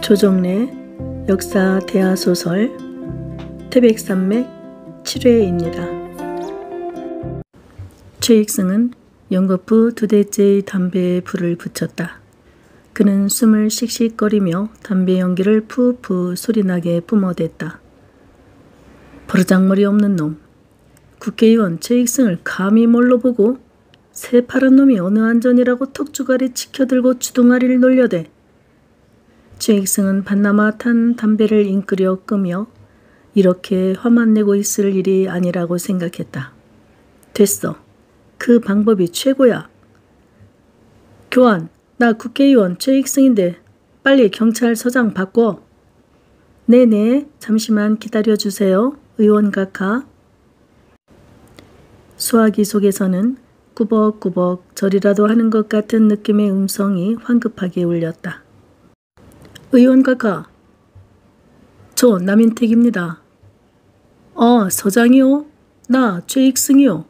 조정래 역사 대하소설 태백산맥 7회입니다. 최익승은 연거푸 두 대째의 담배에 불을 붙였다. 그는 숨을 씩씩거리며 담배 연기를 푸푸 소리나게 뿜어댔다. 버르장머리 없는 놈. 국회의원 최익승을 감히 뭘로 보고 새파란 놈이 어느 안전이라고 턱주가리 치켜들고 주둥아리를 놀려대. 최익승은 반나마 탄 담배를 잉끄려 끄며 이렇게 화만 내고 있을 일이 아니라고 생각했다. 됐어. 그 방법이 최고야. 교환, 나 국회의원 최익승인데 빨리 경찰서장 바꿔. 네네, 잠시만 기다려주세요. 의원 각하. 수화기 속에서는 꾸벅꾸벅 절이라도 하는 것 같은 느낌의 음성이 황급하게 울렸다. 의원 각하. 저 남인택입니다. 아, 서장이요? 나 최익승이요.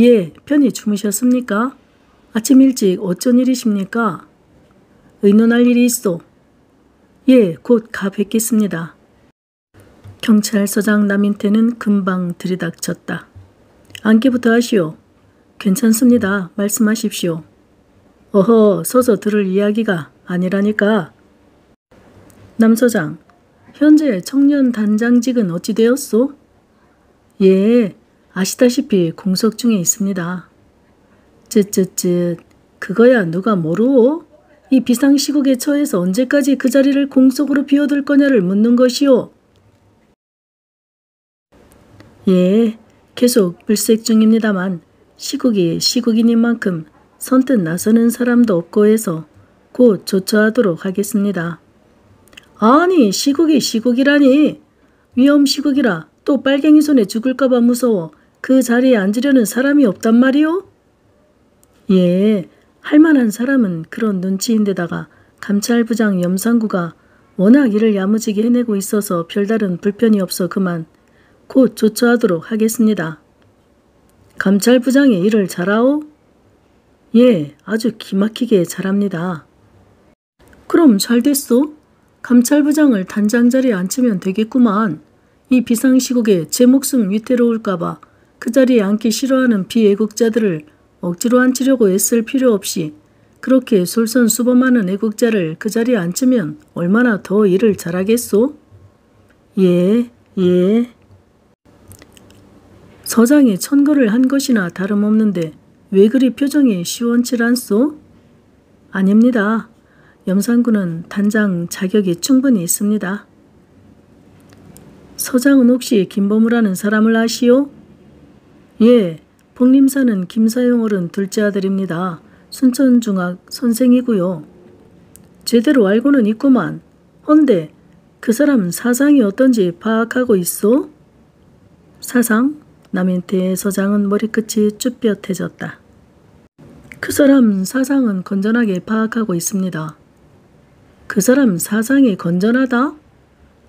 예, 편히 주무셨습니까? 아침 일찍 어쩐 일이십니까? 의논할 일이 있어. 예, 곧 가 뵙겠습니다. 경찰서장 남인태는 금방 들이닥쳤다. 안기부터 하시오. 괜찮습니다. 말씀하십시오. 어허, 서서 들을 이야기가 아니라니까. 남서장, 현재 청년 단장직은 어찌 되었소? 예, 아시다시피 공석 중에 있습니다. 쯧쯧쯧, 그거야 누가 모르오? 이 비상시국에 처해서 언제까지 그 자리를 공석으로 비워둘 거냐를 묻는 것이오. 예, 계속 불색 중입니다만 시국이 시국이니만큼 선뜻 나서는 사람도 없고 해서 곧 조처하도록 하겠습니다. 아니 시국이 시국이라니 위험 시국이라 또 빨갱이 손에 죽을까봐 무서워 그 자리에 앉으려는 사람이 없단 말이오? 예, 할만한 사람은 그런 눈치인데다가 감찰부장 염상구가 워낙 일을 야무지게 해내고 있어서 별다른 불편이 없어 그만 곧 조처하도록 하겠습니다. 감찰부장이 일을 잘하오? 예, 아주 기막히게 잘합니다. 그럼 잘 됐소? 감찰부장을 단장 자리에 앉히면 되겠구만. 이 비상시국에 제 목숨 위태로울까봐 그 자리에 앉기 싫어하는 비애국자들을 억지로 앉히려고 애쓸 필요 없이 그렇게 솔선수범하는 애국자를 그 자리에 앉히면 얼마나 더 일을 잘하겠소? 예, 예. 서장이 천거를 한 것이나 다름없는데 왜 그리 표정이 시원치 않소? 아닙니다. 염산군은 단장 자격이 충분히 있습니다. 서장은 혹시 김보무라는 사람을 아시오? 예, 복림사는 김사용 어른 둘째 아들입니다. 순천중학 선생이고요. 제대로 알고는 있구만. 헌데 그 사람 사상이 어떤지 파악하고 있어? 사상? 남인태 서장은 머리끝이 쭈뼛해졌다. 그 사람 사상은 건전하게 파악하고 있습니다. 그 사람 사상이 건전하다?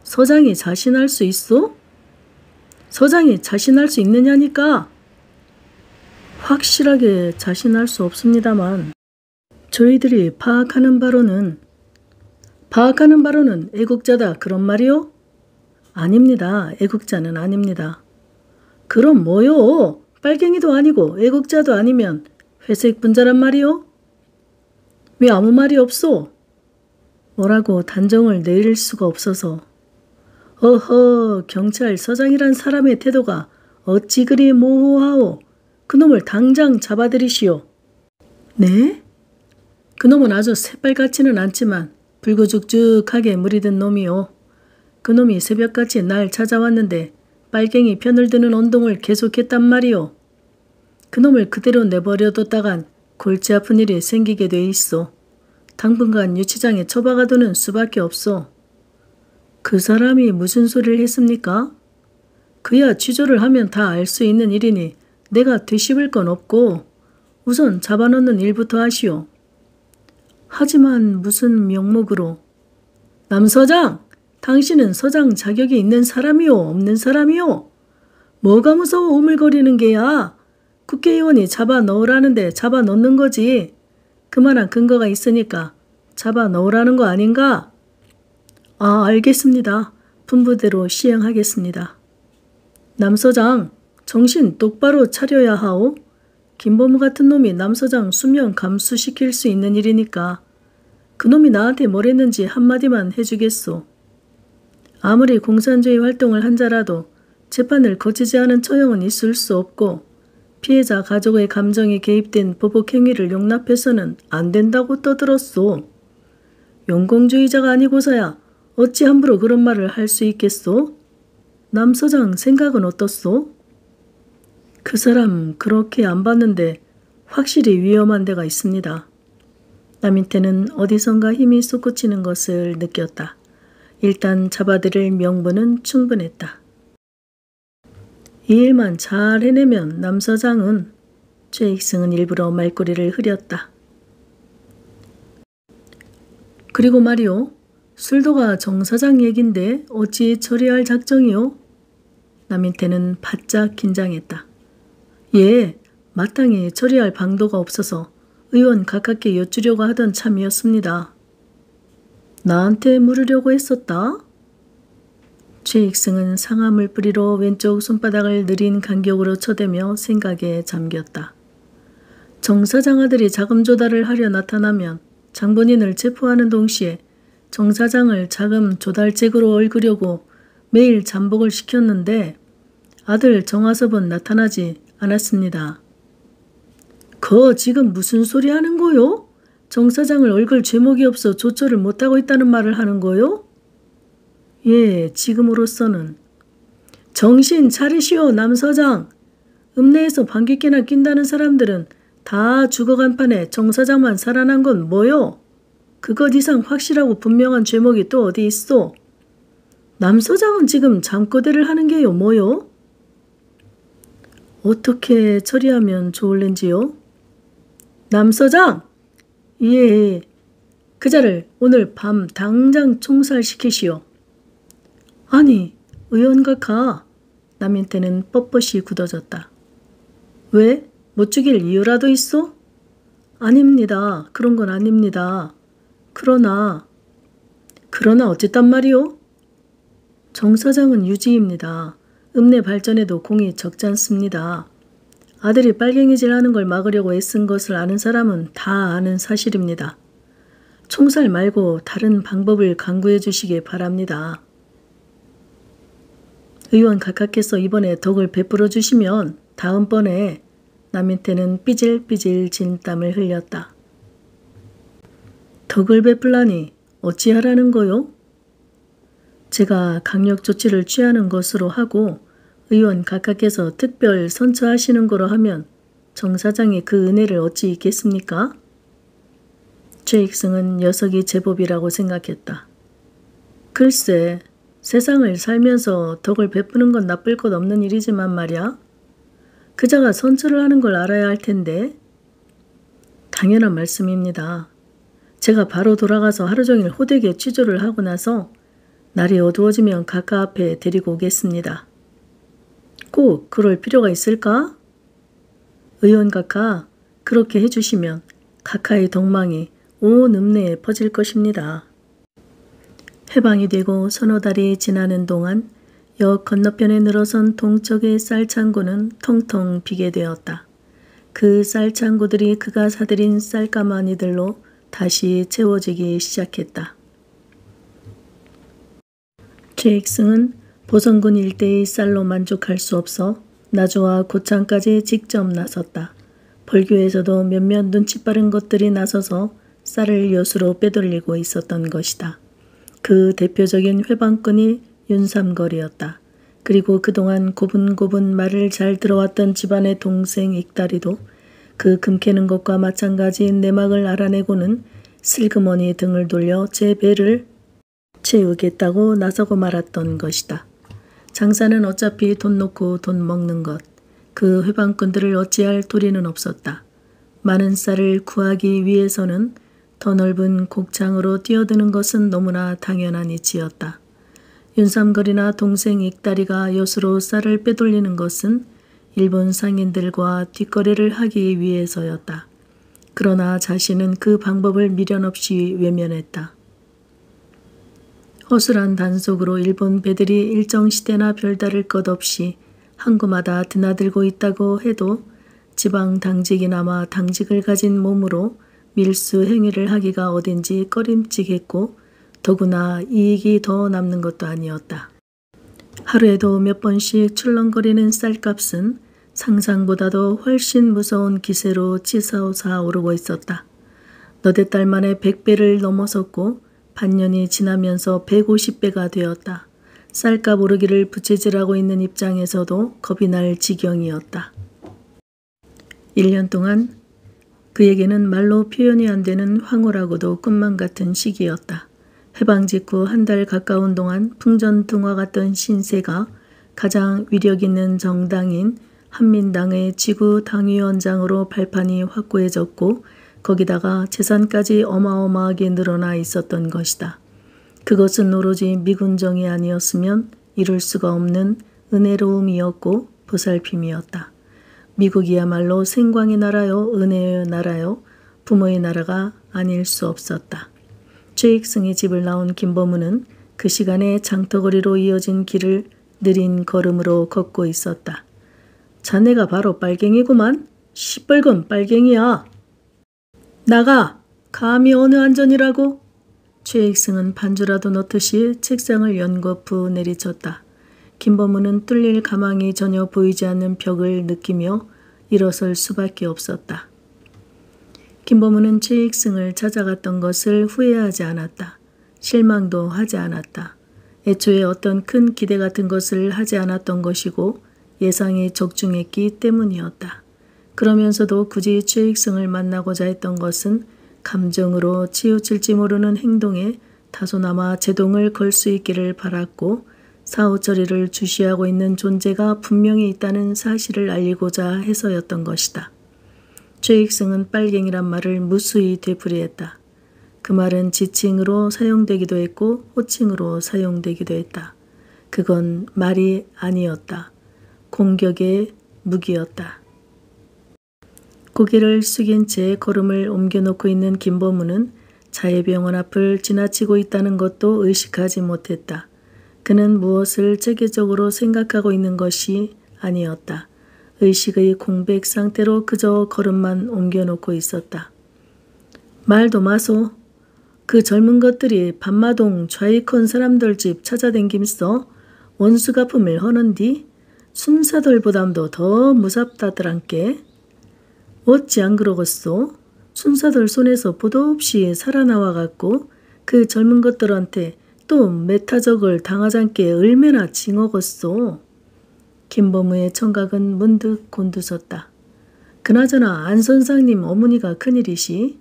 서장이 자신할 수 있어? 서장이 자신할 수 있느냐니까? 확실하게 자신할 수 없습니다만 저희들이 파악하는 바로는 파악하는 바로는 애국자다 그런 말이요? 아닙니다. 애국자는 아닙니다. 그럼 뭐요? 빨갱이도 아니고 애국자도 아니면 회색 분자란 말이요? 왜 아무 말이 없소? 뭐라고 단정을 내릴 수가 없어서 어허 경찰서장이란 사람의 태도가 어찌 그리 모호하오. 그놈을 당장 잡아들이시오. 네? 그놈은 아주 새빨갛지는 않지만 불구죽죽하게 무리든 놈이오. 그놈이 새벽같이 날 찾아왔는데 빨갱이 편을 드는 운동을 계속했단 말이오. 그놈을 그대로 내버려뒀다간 골치 아픈 일이 생기게 돼 있어. 당분간 유치장에 처박아 두는 수밖에 없어. 그 사람이 무슨 소리를 했습니까? 그야 취조를 하면 다 알 수 있는 일이니 내가 되씹을 건 없고 우선 잡아놓는 일부터 하시오. 하지만 무슨 명목으로? 남서장! 당신은 서장 자격이 있는 사람이오? 없는 사람이오? 뭐가 무서워 오물거리는 게야? 국회의원이 잡아 넣으라는데 잡아 넣는 거지. 그만한 근거가 있으니까 잡아 넣으라는 거 아닌가? 아, 알겠습니다. 분부대로 시행하겠습니다. 남서장, 정신 똑바로 차려야 하오. 김범우 같은 놈이 남서장 수명 감수시킬 수 있는 일이니까 그놈이 나한테 뭘 했는지 한마디만 해주겠소. 아무리 공산주의 활동을 한 자라도 재판을 거치지 않은 처형은 있을 수 없고 피해자 가족의 감정에 개입된 보복 행위를 용납해서는 안 된다고 떠들었소. 용공주의자가 아니고서야 어찌 함부로 그런 말을 할 수 있겠소? 남서장 생각은 어떻소? 그 사람 그렇게 안 봤는데 확실히 위험한 데가 있습니다. 남인태는 어디선가 힘이 솟구치는 것을 느꼈다. 일단 잡아들일 명분은 충분했다. 이 일만 잘 해내면 남서장은 최익승은 일부러 말꼬리를 흐렸다. 그리고 말이오. 술도가 정사장 얘긴데 어찌 처리할 작정이오? 남인태는 바짝 긴장했다. 예, 마땅히 처리할 방도가 없어서 의원 가깝게 여쭈려고 하던 참이었습니다. 나한테 물으려고 했었다? 최익승은 상함을 뿌리로 왼쪽 손바닥을 느린 간격으로 쳐대며 생각에 잠겼다. 정 사장 아들이 자금 조달을 하려 나타나면 장본인을 체포하는 동시에 정 사장을 자금 조달책으로 얽으려고 매일 잠복을 시켰는데 아들 정화섭은 나타나지 않았습니다. 거 지금 무슨 소리 하는 거요? 정 사장을 얼굴 제목이 없어 조처를 못하고 있다는 말을 하는 거요? 예, 지금으로서는. 정신 차리시오, 남 서장. 읍내에서 방귀깨나 낀다는 사람들은 다 죽어간 판에 정 사장만 살아난 건 뭐요? 그것 이상 확실하고 분명한 죄목이 또 어디 있어? 남 서장은 지금 잠꼬대를 하는 게요, 뭐요? 어떻게 처리하면 좋을는지요? 남서장! 예, 그 자를 오늘 밤 당장 총살시키시오. 아니, 의원각하. 남인태는 뻣뻣이 굳어졌다. 왜? 못 죽일 이유라도 있어? 아닙니다. 그런 건 아닙니다. 그러나, 그러나 어쨌단 말이오? 정 사장은 유지입니다. 읍내 발전에도 공이 적지 않습니다. 아들이 빨갱이질 하는 걸 막으려고 애쓴 것을 아는 사람은 다 아는 사실입니다. 총살 말고 다른 방법을 강구해 주시기 바랍니다. 의원 각하께서 이번에 덕을 베풀어 주시면 다음번에 남인태는 삐질삐질 진땀을 흘렸다. 덕을 베풀라니 어찌하라는 거요? 제가 강력 조치를 취하는 것으로 하고 의원 각하께서 특별 선처하시는 거로 하면 정 사장이 그 은혜를 어찌 있겠습니까? 최익승은 녀석이 제법이라고 생각했다. 글쎄, 세상을 살면서 덕을 베푸는 건 나쁠 것 없는 일이지만 말이야. 그자가 선처를 하는 걸 알아야 할 텐데. 당연한 말씀입니다. 제가 바로 돌아가서 하루 종일 호되게 취조를 하고 나서 날이 어두워지면 각하 앞에 데리고 오겠습니다. 꼭 그럴 필요가 있을까? 의원 각하, 그렇게 해주시면 각하의 덕망이 온 읍내에 퍼질 것입니다. 해방이 되고 서너 달이 지나는 동안 역 건너편에 늘어선 동쪽의 쌀창고는 텅텅 비게 되었다. 그 쌀창고들이 그가 사들인 쌀가마니들로 다시 채워지기 시작했다. 최익승은 보성군 일대의 쌀로 만족할 수 없어 나주와 고창까지 직접 나섰다. 벌교에서도 몇몇 눈치 빠른 것들이 나서서 쌀을 여수로 빼돌리고 있었던 것이다. 그 대표적인 회방꾼이 윤삼거리였다. 그리고 그동안 고분고분 말을 잘 들어왔던 집안의 동생 익다리도 그 금캐는 것과 마찬가지인 내막을 알아내고는 슬그머니 등을 돌려 제 배를 채우겠다고 나서고 말았던 것이다. 장사는 어차피 돈 놓고 돈 먹는 것. 그 회방꾼들을 어찌할 도리는 없었다. 많은 쌀을 구하기 위해서는 더 넓은 곡창으로 뛰어드는 것은 너무나 당연한 이치였다. 윤삼거리나 동생 익다리가 여수로 쌀을 빼돌리는 것은 일본 상인들과 뒷거래를 하기 위해서였다. 그러나 자신은 그 방법을 미련 없이 외면했다. 허술한 단속으로 일본 배들이 일정 시대나 별다를 것 없이 항구마다 드나들고 있다고 해도 지방 당직이나마 당직을 가진 몸으로 밀수 행위를 하기가 어딘지 꺼림칙했고 더구나 이익이 더 남는 것도 아니었다. 하루에도 몇 번씩 출렁거리는 쌀값은 상상보다도 훨씬 무서운 기세로 치사오사 오르고 있었다. 너댓 달 만에 100배를 넘어섰고 반년이 지나면서 150배가 되었다. 쌀값 오르기를 부채질하고 있는 입장에서도 겁이 날 지경이었다. 1년 동안 그에게는 말로 표현이 안 되는 황홀하고도 꿈만 같은 시기였다. 해방 직후 한 달 가까운 동안 풍전등화 같던 신세가 가장 위력 있는 정당인 한민당의 지구 당위원장으로 발판이 확고해졌고 거기다가 재산까지 어마어마하게 늘어나 있었던 것이다. 그것은 오로지 미군정이 아니었으면 이룰 수가 없는 은혜로움이었고 보살핌이었다. 미국이야말로 생광의 나라요 은혜의 나라요 부모의 나라가 아닐 수 없었다. 최익승의 집을 나온 김범우는 그 시간에 장터거리로 이어진 길을 느린 걸음으로 걷고 있었다. 자네가 바로 빨갱이구만. 시뻘건 빨갱이야. 나가! 감히 어느 안전이라고? 최익승은 반주라도 넣듯이 책상을 연거푸 내리쳤다. 김범우는 뚫릴 가망이 전혀 보이지 않는 벽을 느끼며 일어설 수밖에 없었다. 김범우는 최익승을 찾아갔던 것을 후회하지 않았다. 실망도 하지 않았다. 애초에 어떤 큰 기대 같은 것을 하지 않았던 것이고 예상이 적중했기 때문이었다. 그러면서도 굳이 최익승을 만나고자 했던 것은 감정으로 치우칠지 모르는 행동에 다소나마 제동을 걸 수 있기를 바랐고 사후처리를 주시하고 있는 존재가 분명히 있다는 사실을 알리고자 해서였던 것이다. 최익승은 빨갱이란 말을 무수히 되풀이했다. 그 말은 지칭으로 사용되기도 했고 호칭으로 사용되기도 했다. 그건 말이 아니었다. 공격의 무기였다. 고개를 숙인 채 걸음을 옮겨놓고 있는 김범우는 자해병원 앞을 지나치고 있다는 것도 의식하지 못했다. 그는 무엇을 체계적으로 생각하고 있는 것이 아니었다. 의식의 공백 상태로 그저 걸음만 옮겨놓고 있었다. 말도 마소. 그 젊은 것들이 밤마동 좌익헌 사람들 집 찾아댕김서 원수 갚음을 허는디 순사들보담도 더 무섭다더란께. 어찌 안 그러겠소? 순사들 손에서 보도 없이 살아나와갖고 그 젊은 것들한테 또 메타적을 당하장께 얼마나 징어겠소? 김범우의 청각은 문득 곤두섰다. 그나저나 안 선상님 어머니가 큰일이시.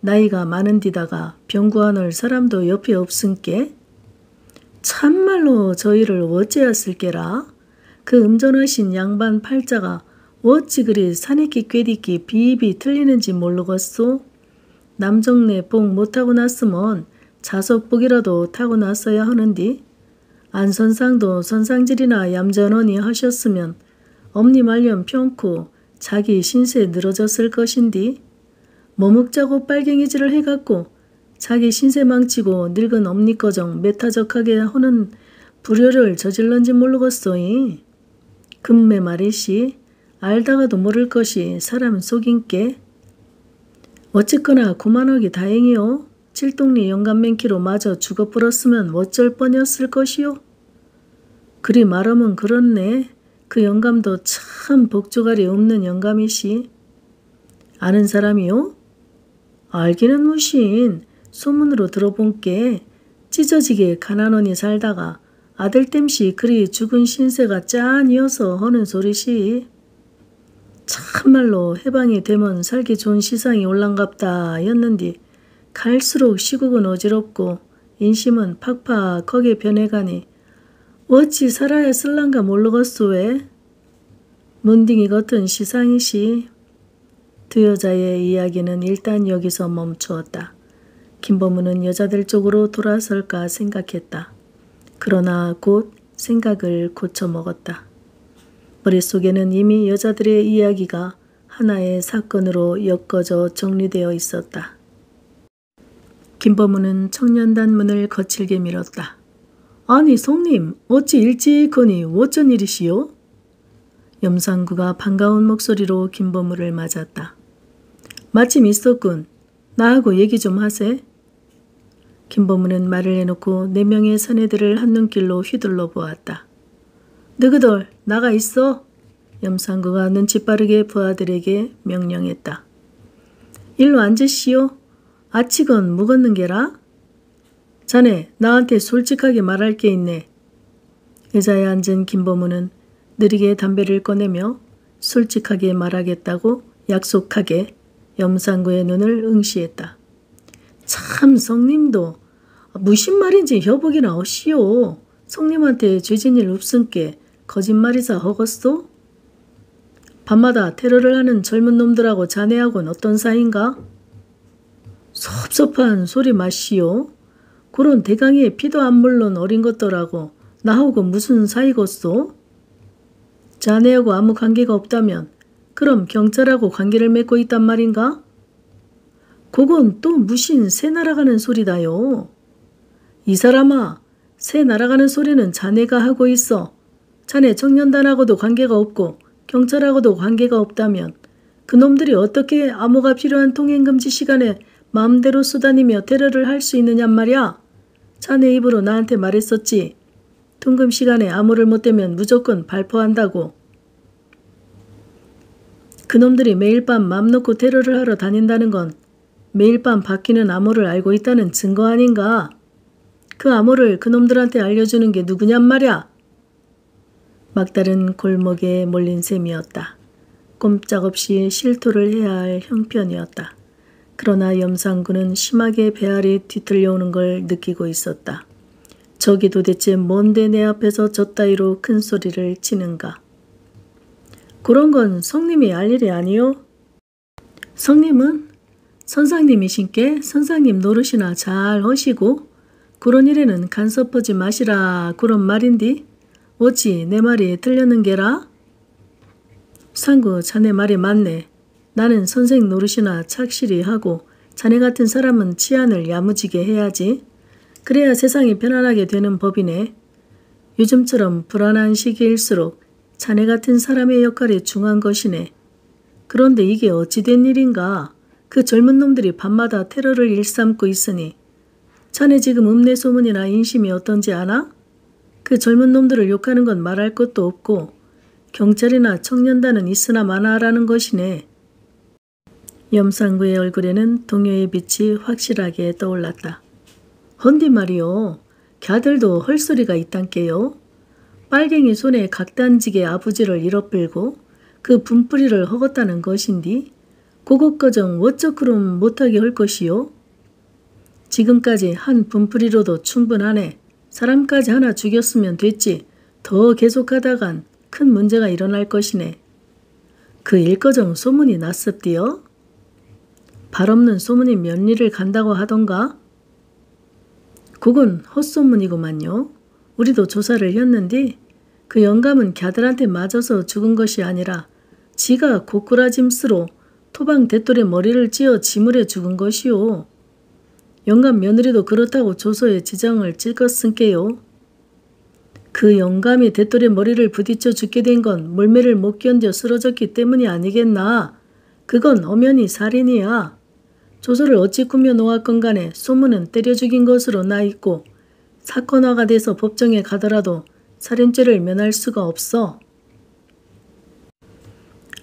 나이가 많은 디다가 병구안을 사람도 옆에 없은께. 참말로 저희를 어째였을게라. 그 음전하신 양반 팔자가 어찌 그리 사내끼 꾀디끼 비입이 틀리는지 모르겠소. 남정네 복 못하고 났으면 자석복이라도 타고 났어야 하는디 안선상도 선상질이나 얌전하니 하셨으면 엄니 말년 평코 자기 신세 늘어졌을 것인디 머뭇자고 빨갱이질을 해갖고 자기 신세 망치고 늙은 엄니꺼정 메타적하게 하는 불효를 저질런지 모르겠소이. 금매 말이시 알다가도 모를 것이 사람 속인께 어쨌거나 고만하기 다행이요. 칠동리 영감맹키로 마저 죽어 불었으면 어쩔 뻔이었을 것이요. 그리 말하면 그렇네. 그 영감도 참 복조가리 없는 영감이시. 아는 사람이요? 알기는 무신. 소문으로 들어본 게 찢어지게 가난원이 살다가 아들 땜시 그리 죽은 신세가 짠이어서 하는 소리시. 참말로 해방이 되면 살기 좋은 시상이 올랑갑다 였는디 갈수록 시국은 어지럽고 인심은 팍팍하게 변해가니 어찌 살아야 쓸란가 모르겠소 왜? 문딩이 같은 시상이시. 두 여자의 이야기는 일단 여기서 멈추었다. 김범우는 여자들 쪽으로 돌아설까 생각했다. 그러나 곧 생각을 고쳐먹었다. 머릿속에는 이미 여자들의 이야기가 하나의 사건으로 엮어져 정리되어 있었다. 김범우는 청년단 문을 거칠게 밀었다. 아니 성님 어찌 일찍거니 어쩐 일이시오? 염상구가 반가운 목소리로 김범우를 맞았다. 마침 있었군. 나하고 얘기 좀 하세. 김범우는 말을 해놓고 네 명의 사내들을 한눈길로 휘둘러 보았다. 너희들 나가 있어. 염상구가 눈치 빠르게 부하들에게 명령했다. 일로 앉으시오. 아치건 묵었는 게라? 자네 나한테 솔직하게 말할 게 있네. 의자에 앉은 김범우는 느리게 담배를 꺼내며 솔직하게 말하겠다고 약속하게 염상구의 눈을 응시했다. 참 성님도 무슨 말인지 여보기나 어시오. 성님한테 죄진 일 없은께 거짓말이사 허겄소? 밤마다 테러를 하는 젊은 놈들하고 자네하고는 어떤 사이인가? 섭섭한 소리 마시오. 그런 대강의 피도 안 물론 어린 것더라고 나하고 무슨 사이겠소? 자네하고 아무 관계가 없다면 그럼 경찰하고 관계를 맺고 있단 말인가? 그건 또 무신 새 날아가는 소리다요. 이 사람아, 새 날아가는 소리는 자네가 하고 있어. 자네 청년단하고도 관계가 없고 경찰하고도 관계가 없다면 그놈들이 어떻게 암호가 필요한 통행금지 시간에 마음대로 쏘다니며 테러를 할 수 있느냔 말이야. 자네 입으로 나한테 말했었지. 통금 시간에 암호를 못 대면 무조건 발포한다고. 그놈들이 매일 밤 맘 놓고 테러를 하러 다닌다는 건 매일 밤 바뀌는 암호를 알고 있다는 증거 아닌가? 그 암호를 그놈들한테 알려주는 게 누구냔 말이야. 막다른 골목에 몰린 셈이었다. 꼼짝없이 실토를 해야 할 형편이었다. 그러나 염상군은 심하게 배알이 뒤틀려오는 걸 느끼고 있었다. 저기 도대체 뭔데 내 앞에서 저 따위로 큰 소리를 치는가. 그런 건 성님이 알 일이 아니요. 성님은 선상님이신께 선상님 노릇이나 잘 하시고 그런 일에는 간섭하지 마시라 그런 말인디 어찌 내 말이 틀렸는 게라? 상구 자네 말이 맞네. 나는 선생 노릇이나 착실히 하고 자네 같은 사람은 치안을 야무지게 해야지. 그래야 세상이 편안하게 되는 법이네. 요즘처럼 불안한 시기일수록 자네 같은 사람의 역할이 중요한 것이네. 그런데 이게 어찌된 일인가? 그 젊은 놈들이 밤마다 테러를 일삼고 있으니 자네 지금 읍내 소문이나 인심이 어떤지 아나? 그 젊은 놈들을 욕하는 건 말할 것도 없고 경찰이나 청년단은 있으나 마나라는 것이네. 염상구의 얼굴에는 동요의 빛이 확실하게 떠올랐다. 헌디 말이요. 갸들도 헐소리가 있단께요. 빨갱이 손에 각단지게 아버지를 잃어끌고 그 분풀이를 허겄다는 것인디 그것거정 어쩌 그럼 못하게 할 것이요? 지금까지 한 분풀이로도 충분하네. 사람까지 하나 죽였으면 됐지. 더 계속하다간 큰 문제가 일어날 것이네. 그 일거정 소문이 났었디요? 발 없는 소문이 면리를 간다고 하던가? 그건 헛소문이구만요. 우리도 조사를 했는데 그 영감은 갸들한테 맞아서 죽은 것이 아니라 지가 고꾸라짐스로 토방 대돌에 머리를 찧어 지물에 죽은 것이오. 영감 며느리도 그렇다고 조서에 지장을 찍었은께요. 그 영감이 대돌에 머리를 부딪혀 죽게 된건 물매를 못 견뎌 쓰러졌기 때문이 아니겠나. 그건 엄연히 살인이야. 조서를 어찌 꾸며 놓았건 간에 소문은 때려 죽인 것으로 나 있고 사건화가 돼서 법정에 가더라도 살인죄를 면할 수가 없어.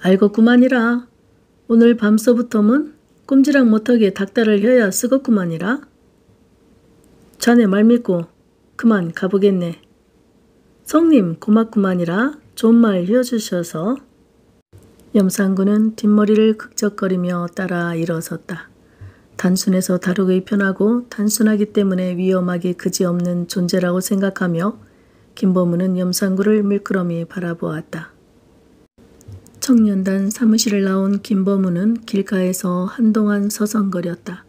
알겠구만이라. 오늘 밤서부터는 꼼지락 못하게 닥달을 해야 쓰겄구만이라. 자네 말 믿고 그만 가보겠네. 성님 고맙구만이라 좋은 말 해주셔서 염상군은 뒷머리를 극적거리며 따라 일어섰다. 단순해서 다루기 편하고 단순하기 때문에 위험하기 그지없는 존재라고 생각하며 김범우는 염상구를 물끄러미 바라보았다. 청년단 사무실을 나온 김범우는 길가에서 한동안 서성거렸다.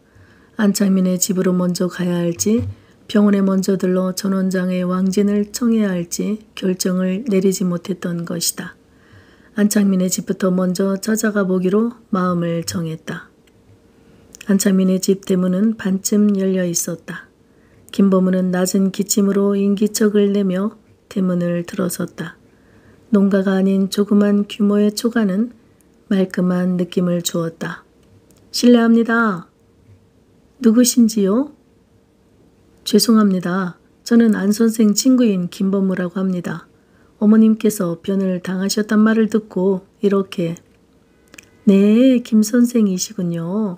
안창민의 집으로 먼저 가야 할지 병원에 먼저 들러 전 원장의 왕진을 청해야 할지 결정을 내리지 못했던 것이다. 안창민의 집부터 먼저 찾아가 보기로 마음을 정했다. 안창민의 집 대문은 반쯤 열려 있었다. 김범우는 낮은 기침으로 인기척을 내며 대문을 들어섰다. 농가가 아닌 조그만 규모의 초가는 말끔한 느낌을 주었다. 실례합니다. 누구신지요? 죄송합니다. 저는 안 선생 친구인 김범우라고 합니다. 어머님께서 변을 당하셨단 말을 듣고 이렇게 네, 김 선생이시군요.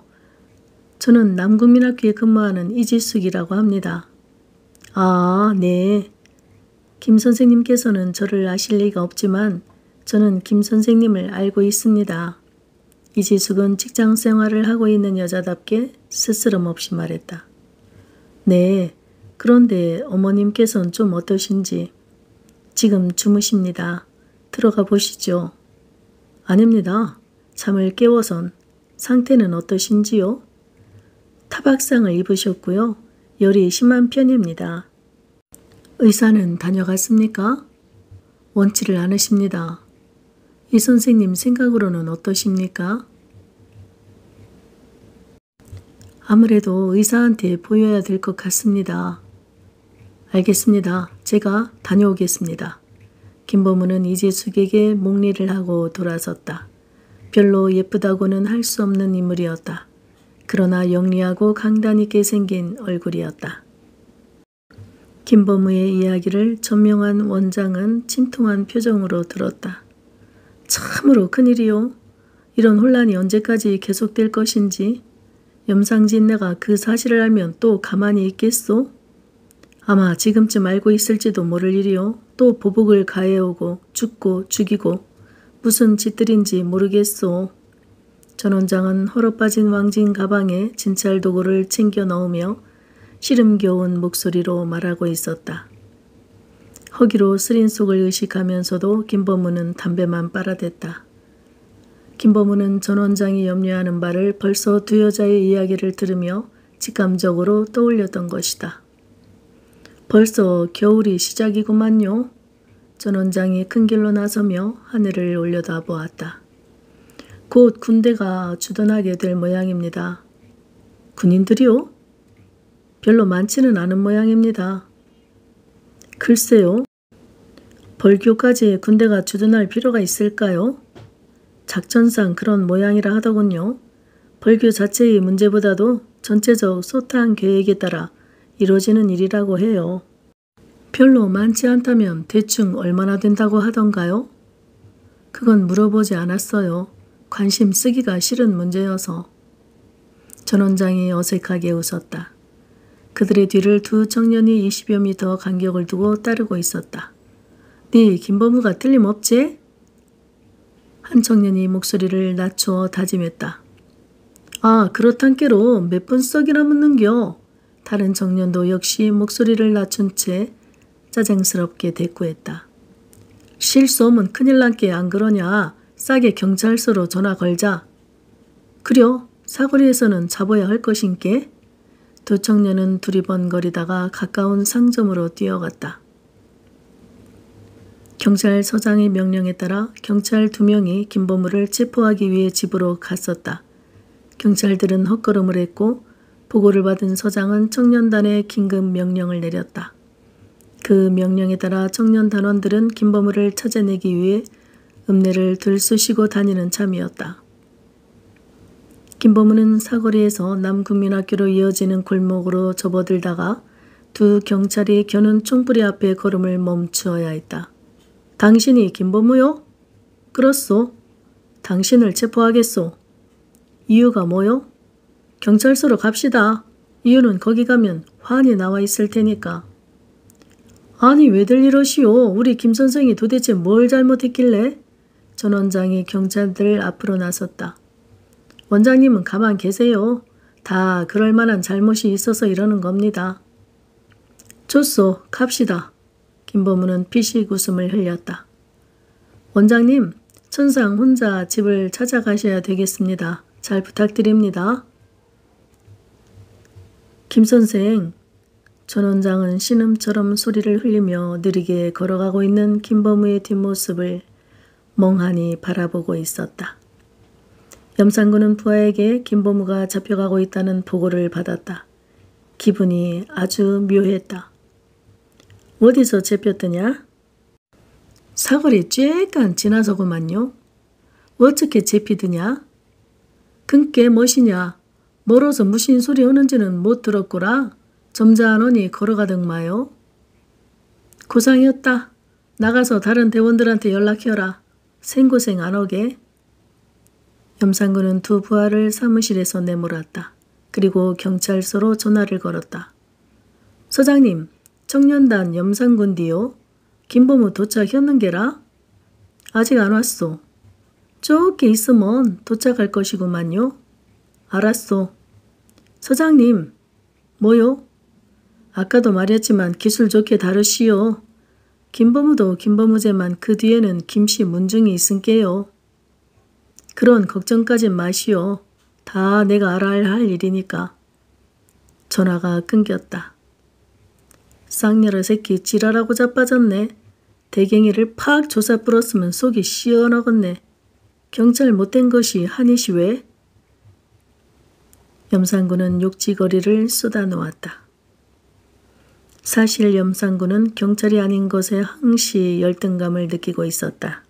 저는 남국민학교에 근무하는 이지숙이라고 합니다. 아, 네. 김 선생님께서는 저를 아실 리가 없지만 저는 김 선생님을 알고 있습니다. 이지숙은 직장 생활을 하고 있는 여자답게 스스럼 없이 말했다. 네, 그런데 어머님께서는 좀 어떠신지 지금 주무십니다. 들어가 보시죠. 아닙니다. 잠을 깨워선 상태는 어떠신지요? 타박상을 입으셨고요. 열이 심한 편입니다. 의사는 다녀갔습니까? 원치를 않으십니다. 이 선생님 생각으로는 어떠십니까? 아무래도 의사한테 보여야 될 것 같습니다. 알겠습니다. 제가 다녀오겠습니다. 김범우는 이재숙에게 목리를 하고 돌아섰다. 별로 예쁘다고는 할 수 없는 인물이었다. 그러나 영리하고 강단 있게 생긴 얼굴이었다. 김범우의 이야기를 전명한 원장은 침통한 표정으로 들었다. 참으로 큰일이요. 이런 혼란이 언제까지 계속될 것인지 염상진내가 그 사실을 알면 또 가만히 있겠소? 아마 지금쯤 알고 있을지도 모를 일이요. 또 보복을 가해오고 죽고 죽이고 무슨 짓들인지 모르겠소. 전 원장은 헐어빠진 왕진 가방에 진찰 도구를 챙겨 넣으며 시름겨운 목소리로 말하고 있었다. 허기로 쓰린 속을 의식하면서도 김범우는 담배만 빨아댔다. 김범우는 전 원장이 염려하는 바를 벌써 두 여자의 이야기를 들으며 직감적으로 떠올렸던 것이다. 벌써 겨울이 시작이구만요. 전 원장이 큰 길로 나서며 하늘을 올려다 보았다. 곧 군대가 주둔하게 될 모양입니다. 군인들이요? 별로 많지는 않은 모양입니다. 글쎄요. 벌교까지 군대가 주둔할 필요가 있을까요? 작전상 그런 모양이라 하더군요. 벌교 자체의 문제보다도 전체적 소탕 계획에 따라 이루어지는 일이라고 해요. 별로 많지 않다면 대충 얼마나 된다고 하던가요? 그건 물어보지 않았어요. 관심 쓰기가 싫은 문제여서. 전 원장이 어색하게 웃었다. 그들의 뒤를 두 청년이 20여 미터 간격을 두고 따르고 있었다. 네 김범우가 틀림없지? 한 청년이 목소리를 낮추어 다짐했다. 아 그렇단께로 몇분 썩이나 묻는겨. 다른 청년도 역시 목소리를 낮춘 채 짜증스럽게 대꾸했다. 실수하면 큰일 난게 안 그러냐. 싸게 경찰서로 전화 걸자. 그려 사거리에서는 잡아야 할 것인께. 두 청년은 두리번거리다가 가까운 상점으로 뛰어갔다. 경찰서장의 명령에 따라 경찰 두 명이 김보물을 체포하기 위해 집으로 갔었다. 경찰들은 헛걸음을 했고 보고를 받은 서장은 청년단에 긴급 명령을 내렸다. 그 명령에 따라 청년 단원들은 김범우를 찾아내기 위해 읍내를 들쑤시고 다니는 참이었다. 김범우는 사거리에서 남국민학교로 이어지는 골목으로 접어들다가 두 경찰이 겨눈 총부리 앞에 걸음을 멈추어야 했다. 당신이 김범우요? 그렇소. 당신을 체포하겠소. 이유가 뭐요? 경찰서로 갑시다. 이유는 거기 가면 환이 나와 있을 테니까. 아니 왜들 이러시오? 우리 김 선생이 도대체 뭘 잘못했길래? 전 원장이 경찰들 앞으로 나섰다. 원장님은 가만 계세요. 다 그럴 만한 잘못이 있어서 이러는 겁니다. 좋소, 갑시다. 김범우는 피식 웃음을 흘렸다. 원장님, 천상 혼자 집을 찾아가셔야 되겠습니다. 잘 부탁드립니다. 김 선생, 전 원장은 신음처럼 소리를 흘리며 느리게 걸어가고 있는 김범우의 뒷모습을 멍하니 바라보고 있었다. 염산군은 부하에게 김보무가 잡혀가고 있다는 보고를 받았다. 기분이 아주 묘했다. 어디서 잡혔더냐? 사거리 쬐깐 지나서구만요. 어떻게 잡히드냐? 근께 무엇이냐? 멀어서 무슨 소리 하는지는 못 들었구라. 점잖으니 걸어가등마요. 고상이었다. 나가서 다른 대원들한테 연락해라. 생고생 안 오게. 염상군은 두 부하를 사무실에서 내몰았다. 그리고 경찰서로 전화를 걸었다. 서장님, 청년단 염상군디요. 김보무 도착했는게라? 아직 안 왔소. 쪼게 있으면 도착할 것이구만요. 알았소. 서장님, 뭐요? 아까도 말했지만 기술 좋게 다루시오. 김보무도 김보무제만 그 뒤에는 김씨 문중이 있은게요. 그런 걱정까진 마시오. 다 내가 알아야 할 일이니까. 전화가 끊겼다. 쌍녀의 새끼 지랄하고 자빠졌네. 대갱이를 팍 조사 뿌렸으면 속이 시원하겠네. 경찰 못된 것이 한이시 왜? 염산군은 욕지거리를 쏟아놓았다. 사실 염산군은 경찰이 아닌 것에 항시 열등감을 느끼고 있었다.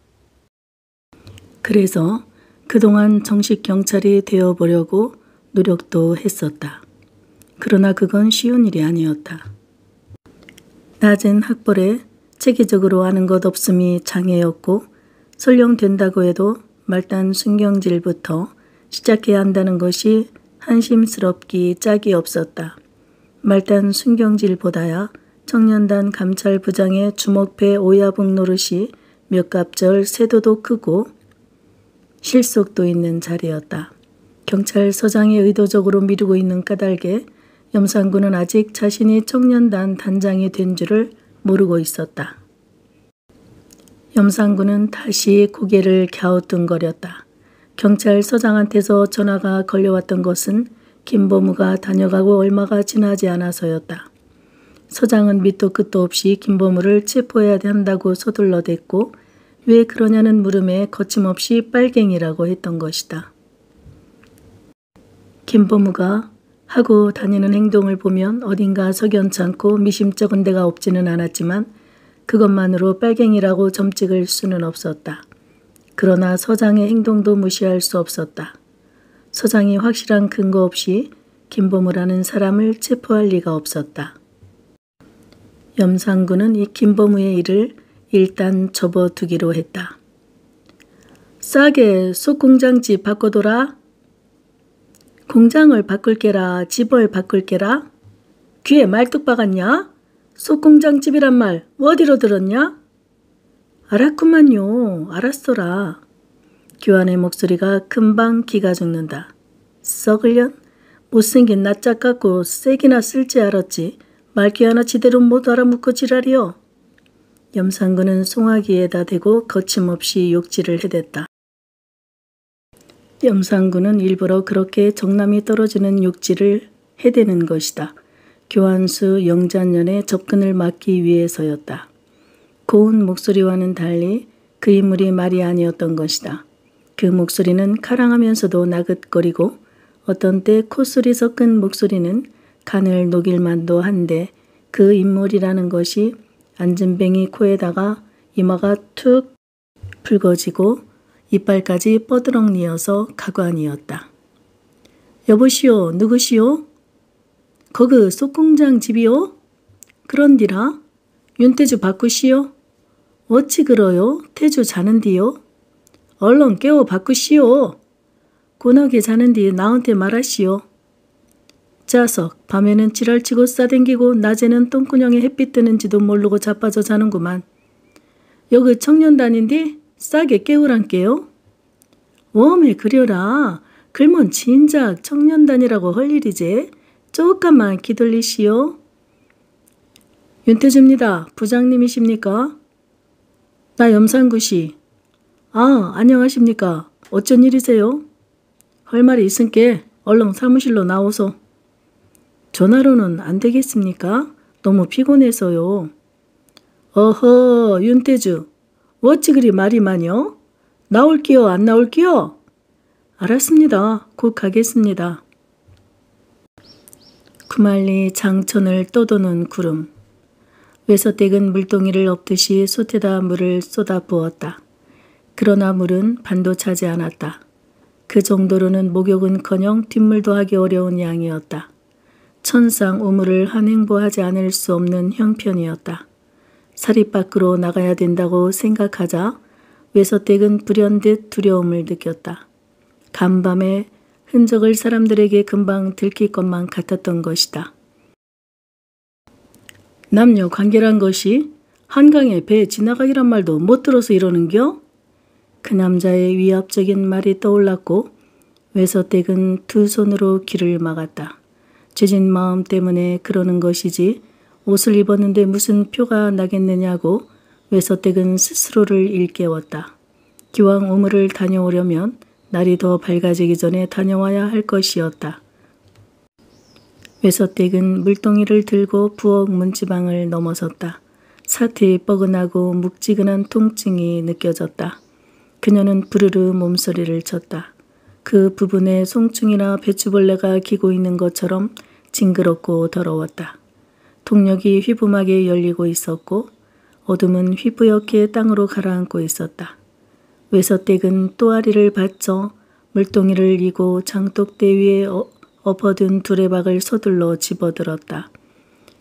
그래서 그동안 정식 경찰이 되어보려고 노력도 했었다. 그러나 그건 쉬운 일이 아니었다. 낮은 학벌에 체계적으로 아는 것 없음이 장애였고 설령 된다고 해도 말단 순경질부터 시작해야 한다는 것이 한심스럽기 짝이 없었다. 말단 순경질보다야 청년단 감찰부장의 주먹배 오야붕 노릇이 몇 갑절 세도도 크고 실속도 있는 자리였다. 경찰서장이 의도적으로 미루고 있는 까닭에 염산군은 아직 자신이 청년단 단장이 된 줄을 모르고 있었다. 염산군은 다시 고개를 갸우뚱거렸다. 경찰서장한테서 전화가 걸려왔던 것은 김보무가 다녀가고 얼마가 지나지 않아서였다. 서장은 밑도 끝도 없이 김보무를 체포해야 한다고 서둘러댔고 왜 그러냐는 물음에 거침없이 빨갱이라고 했던 것이다. 김보무가 하고 다니는 행동을 보면 어딘가 석연찮고 미심쩍은 데가 없지는 않았지만 그것만으로 빨갱이라고 점찍을 수는 없었다. 그러나 서장의 행동도 무시할 수 없었다. 서장이 확실한 근거 없이 김보무라는 사람을 체포할 리가 없었다. 염상군은 이 김보무의 일을 일단 접어두기로 했다. 싸게 속공장집 바꿔둬라. 공장을 바꿀게라 집을 바꿀게라. 귀에 말뚝 박았냐? 속공장집이란 말 어디로 들었냐? 알았구만요. 알았어라. 교환의 목소리가 금방 기가 죽는다. 썩을년? 못생긴 낯짝 같고 세기나 쓸지 알았지. 말귀 하나 지대로 못 알아묻고 지랄이여. 염상군은 송아기에다 대고 거침없이 욕질을 해댔다. 염상군은 일부러 그렇게 정남이 떨어지는 욕질을 해대는 것이다. 교환수 영자년의 접근을 막기 위해서였다. 고운 목소리와는 달리 그 인물이 말이 아니었던 것이다. 그 목소리는 카랑하면서도 나긋거리고 어떤 때 콧소리 섞은 목소리는 간을 녹일 만도 한데 그 인물이라는 것이 안진뱅이 코에다가 이마가 툭 붉어지고 이빨까지 뻐드렁니어서 가관이었다. 여보시오 누구시오? 거그 속공장 집이요? 그런디라 윤태주 바꾸시오? 어찌 그러요? 태주 자는디요? 얼른 깨워 바꾸시오. 고나게 자는디 나한테 말하시오. 자석 밤에는 지랄치고 싸댕기고 낮에는 똥구녕에 햇빛 뜨는지도 모르고 자빠져 자는구만. 여기 청년단인디 싸게 깨우란께요. 웜에 그려라. 글먼 진작 청년단이라고 할 일이제. 조금만 기돌리시오. 윤태주입니다. 부장님이십니까? 나 염산구시. 아, 안녕하십니까. 어쩐 일이세요? 할 말이 있은께 얼른 사무실로 나오소. 전화로는 안 되겠습니까? 너무 피곤해서요. 어허, 윤태주. 어찌 그리 말이 많여? 나올게요, 안 나올게요? 알았습니다. 곧 가겠습니다. 구말리 장천을 떠도는 구름. 외서댁은 물동이를 엎듯이 솥에다 물을 쏟아 부었다. 그러나 물은 반도 차지 않았다. 그 정도로는 목욕은커녕 뒷물도 하기 어려운 양이었다. 천상 우물을 한행보하지 않을 수 없는 형편이었다. 사립 밖으로 나가야 된다고 생각하자 외서댁은 불현듯 두려움을 느꼈다. 간밤에 흔적을 사람들에게 금방 들킬 것만 같았던 것이다. 남녀 관계란 것이 한강에 배 지나가기란 말도 못 들어서 이러는겨? 그 남자의 위압적인 말이 떠올랐고 외서댁은 두 손으로 귀를 막았다. 죄진 마음 때문에 그러는 것이지 옷을 입었는데 무슨 표가 나겠느냐고 외서댁은 스스로를 일깨웠다. 기왕 우물을 다녀오려면 날이 더 밝아지기 전에 다녀와야 할 것이었다. 외서댁은 물동이를 들고 부엌 문지방을 넘어섰다. 사태에 뻐근하고 묵지근한 통증이 느껴졌다. 그녀는 부르르 몸소리를 쳤다. 그 부분에 송충이나 배추벌레가 기고 있는 것처럼 징그럽고 더러웠다. 동력이 휘부하게 열리고 있었고 어둠은 휘뿌옇게 땅으로 가라앉고 있었다. 외서댁은 또아리를 받쳐 물동이를 이고 장독대 위에 어, 엎어둔 두레박을 서둘러 집어들었다.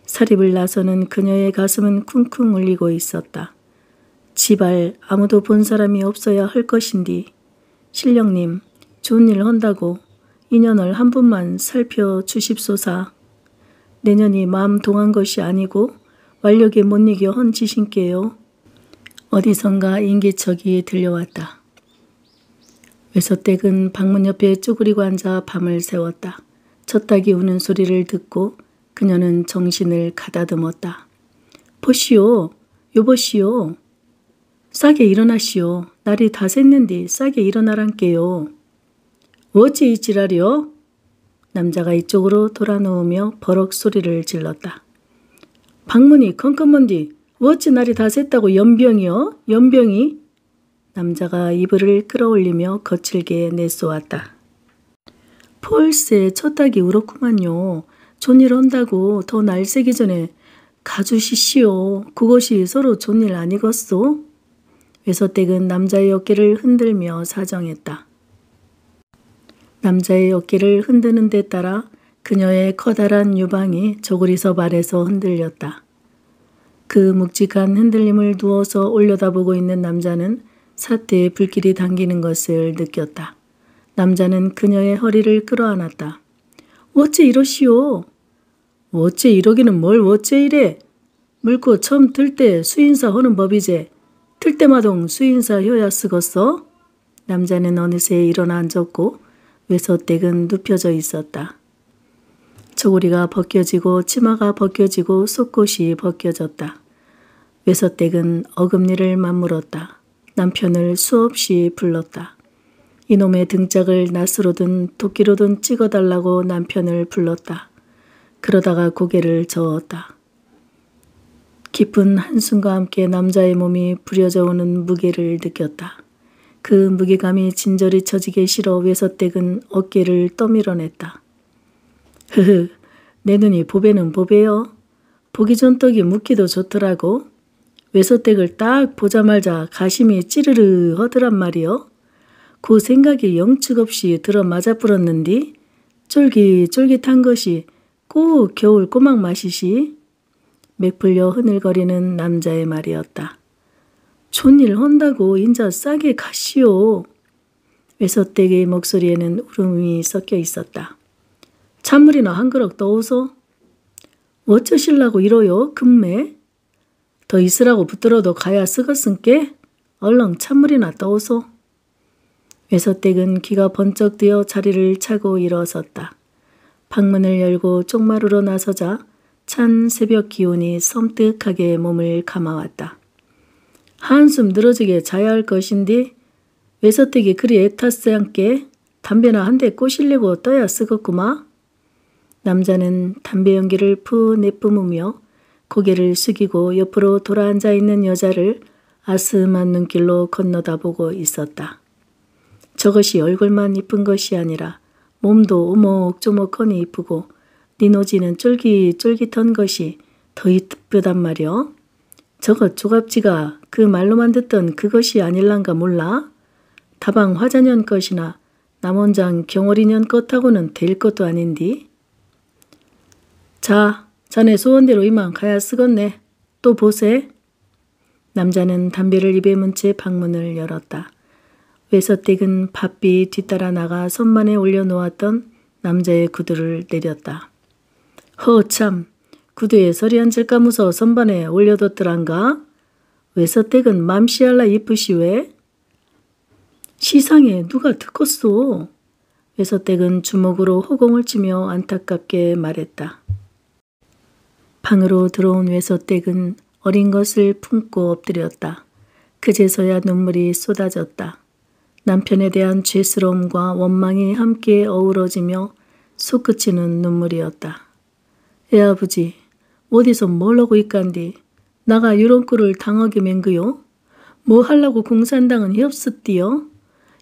사립을 나서는 그녀의 가슴은 쿵쿵 울리고 있었다. 지발 아무도 본 사람이 없어야 할 것인디 신령님 좋은 일 한다고 인연을 한 분만 살펴주십소사. 내년이 마음 동한 것이 아니고 완력에 못 이겨 헌 짓인께요. 어디선가 인기척이 들려왔다. 외서댁은 방문 옆에 쭈그리고 앉아 밤을 새웠다. 젖닭이 우는 소리를 듣고 그녀는 정신을 가다듬었다. 보시오, 여보시오. 싸게 일어나시오. 날이 다 샜는디 싸게 일어나란께요. 어찌 이 지랄이요? 남자가 이쪽으로 돌아놓으며 버럭 소리를 질렀다. 방문이 컴컴먼디 어찌 날이 다 샜다고 연병이요? 연병이? 남자가 이불을 끌어올리며 거칠게 내쏘았다. 폴세 첫닭이 울었구만요. 존일 한다고 더 날새기 전에 가주시시오. 그것이 서로 존일 아니겠소? 외서댁은 남자의 어깨를 흔들며 사정했다. 남자의 어깨를 흔드는 데 따라 그녀의 커다란 유방이 조그리서 발에서 흔들렸다. 그 묵직한 흔들림을 누워서 올려다보고 있는 남자는 사태에 불길이 당기는 것을 느꼈다. 남자는 그녀의 허리를 끌어안았다. 어째 이러시오? 어째 이러기는 뭘 어째 이래? 물고 처음 들 때 수인사 하는 법이제. 틀 때마동 수인사 혀야 쓰겄어? 남자는 어느새 일어나 앉았고 외서댁은 눕혀져 있었다. 저고리가 벗겨지고 치마가 벗겨지고 속옷이 벗겨졌다. 외서댁은 어금니를 맞물었다. 남편을 수없이 불렀다. 이놈의 등짝을 낫으로든 도끼로든 찍어달라고 남편을 불렀다. 그러다가 고개를 저었다. 깊은 한숨과 함께 남자의 몸이 부려져 오는 무게를 느꼈다. 그 무게감이 진저리 처지게 싫어 외서댁은 어깨를 떠밀어냈다. 흐흐, 내 눈이 보배는 보배요. 보기 전 떡이 묵기도 좋더라고. 외서댁을 딱 보자말자 가심이 찌르르 하더란 말이요. 그 생각이 영측 없이 들어 맞아 불었는디 쫄깃쫄깃한 것이 꼭 겨울 꼬막 맛이시. 맥 풀려 흐늘거리는 남자의 말이었다. 존일 한다고 인자 싸게 가시오. 외서댁의 목소리에는 울음이 섞여 있었다. 찬물이나 한 그릇 떠오소. 어쩌실라고 이러요, 금매? 더 있으라고 붙들어도 가야 쓰겄은께 얼렁 찬물이나 떠오소. 외서댁은 귀가 번쩍 뜨어 자리를 차고 일어섰다. 방문을 열고 쪽마루로 나서자 찬 새벽 기온이 섬뜩하게 몸을 감아왔다. 한숨 늘어지게 자야 할 것인데 외서택이 그리 애타스 않게 담배나 한 대 꼬실려고 떠야 쓰겠구마. 남자는 담배 연기를 푸 내뿜으며 고개를 숙이고 옆으로 돌아앉아 있는 여자를 아스만 눈길로 건너다보고 있었다. 저것이 얼굴만 이쁜 것이 아니라 몸도 오목조목하니 이쁘고 니노지는 쫄깃쫄깃한 것이 더 이쁘단 말이오. 저것 조갑지가 그 말로만 듣던 그것이 아닐란가 몰라? 다방 화자년 것이나 남원장 경월이년 것하고는 될 것도 아닌디. 자, 자네 소원대로 이만 가야 쓰겄네. 또 보세. 남자는 담배를 입에 문 채 방문을 열었다. 외서댁은 바삐 뒤따라 나가 선만에 올려놓았던 남자의 구두를 내렸다. 허참, 구두에 서리 앉을까 무서 선반에 올려뒀더란가? 외서댁은 맘시알라 이쁘시 왜? 시상에 누가 듣겠소? 외서댁은 주먹으로 허공을 치며 안타깝게 말했다. 방으로 들어온 외서댁은 어린 것을 품고 엎드렸다. 그제서야 눈물이 쏟아졌다. 남편에 대한 죄스러움과 원망이 함께 어우러지며 솟구치는 눈물이었다. 애 아버지, 어디서 뭘 하고 있간디? 나가 이런 꼴을 당하게 맹그요? 뭐 하려고 공산당은 협스띠요?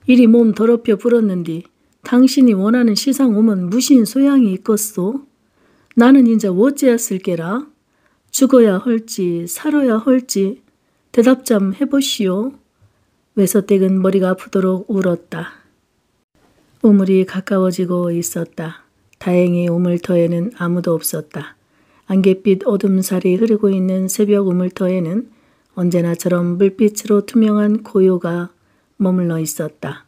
이리 몸 더럽혀 불었는디 당신이 원하는 시상 오면 무신 소양이 있겠소? 나는 이제 어찌했을 게라? 죽어야 헐지 살아야 헐지 대답 좀 해보시오. 외서댁은 머리가 아프도록 울었다. 우물이 가까워지고 있었다. 다행히 우물터에는 아무도 없었다. 안갯빛 어둠살이 흐르고 있는 새벽 우물터에는 언제나처럼 물빛으로 투명한 고요가 머물러 있었다.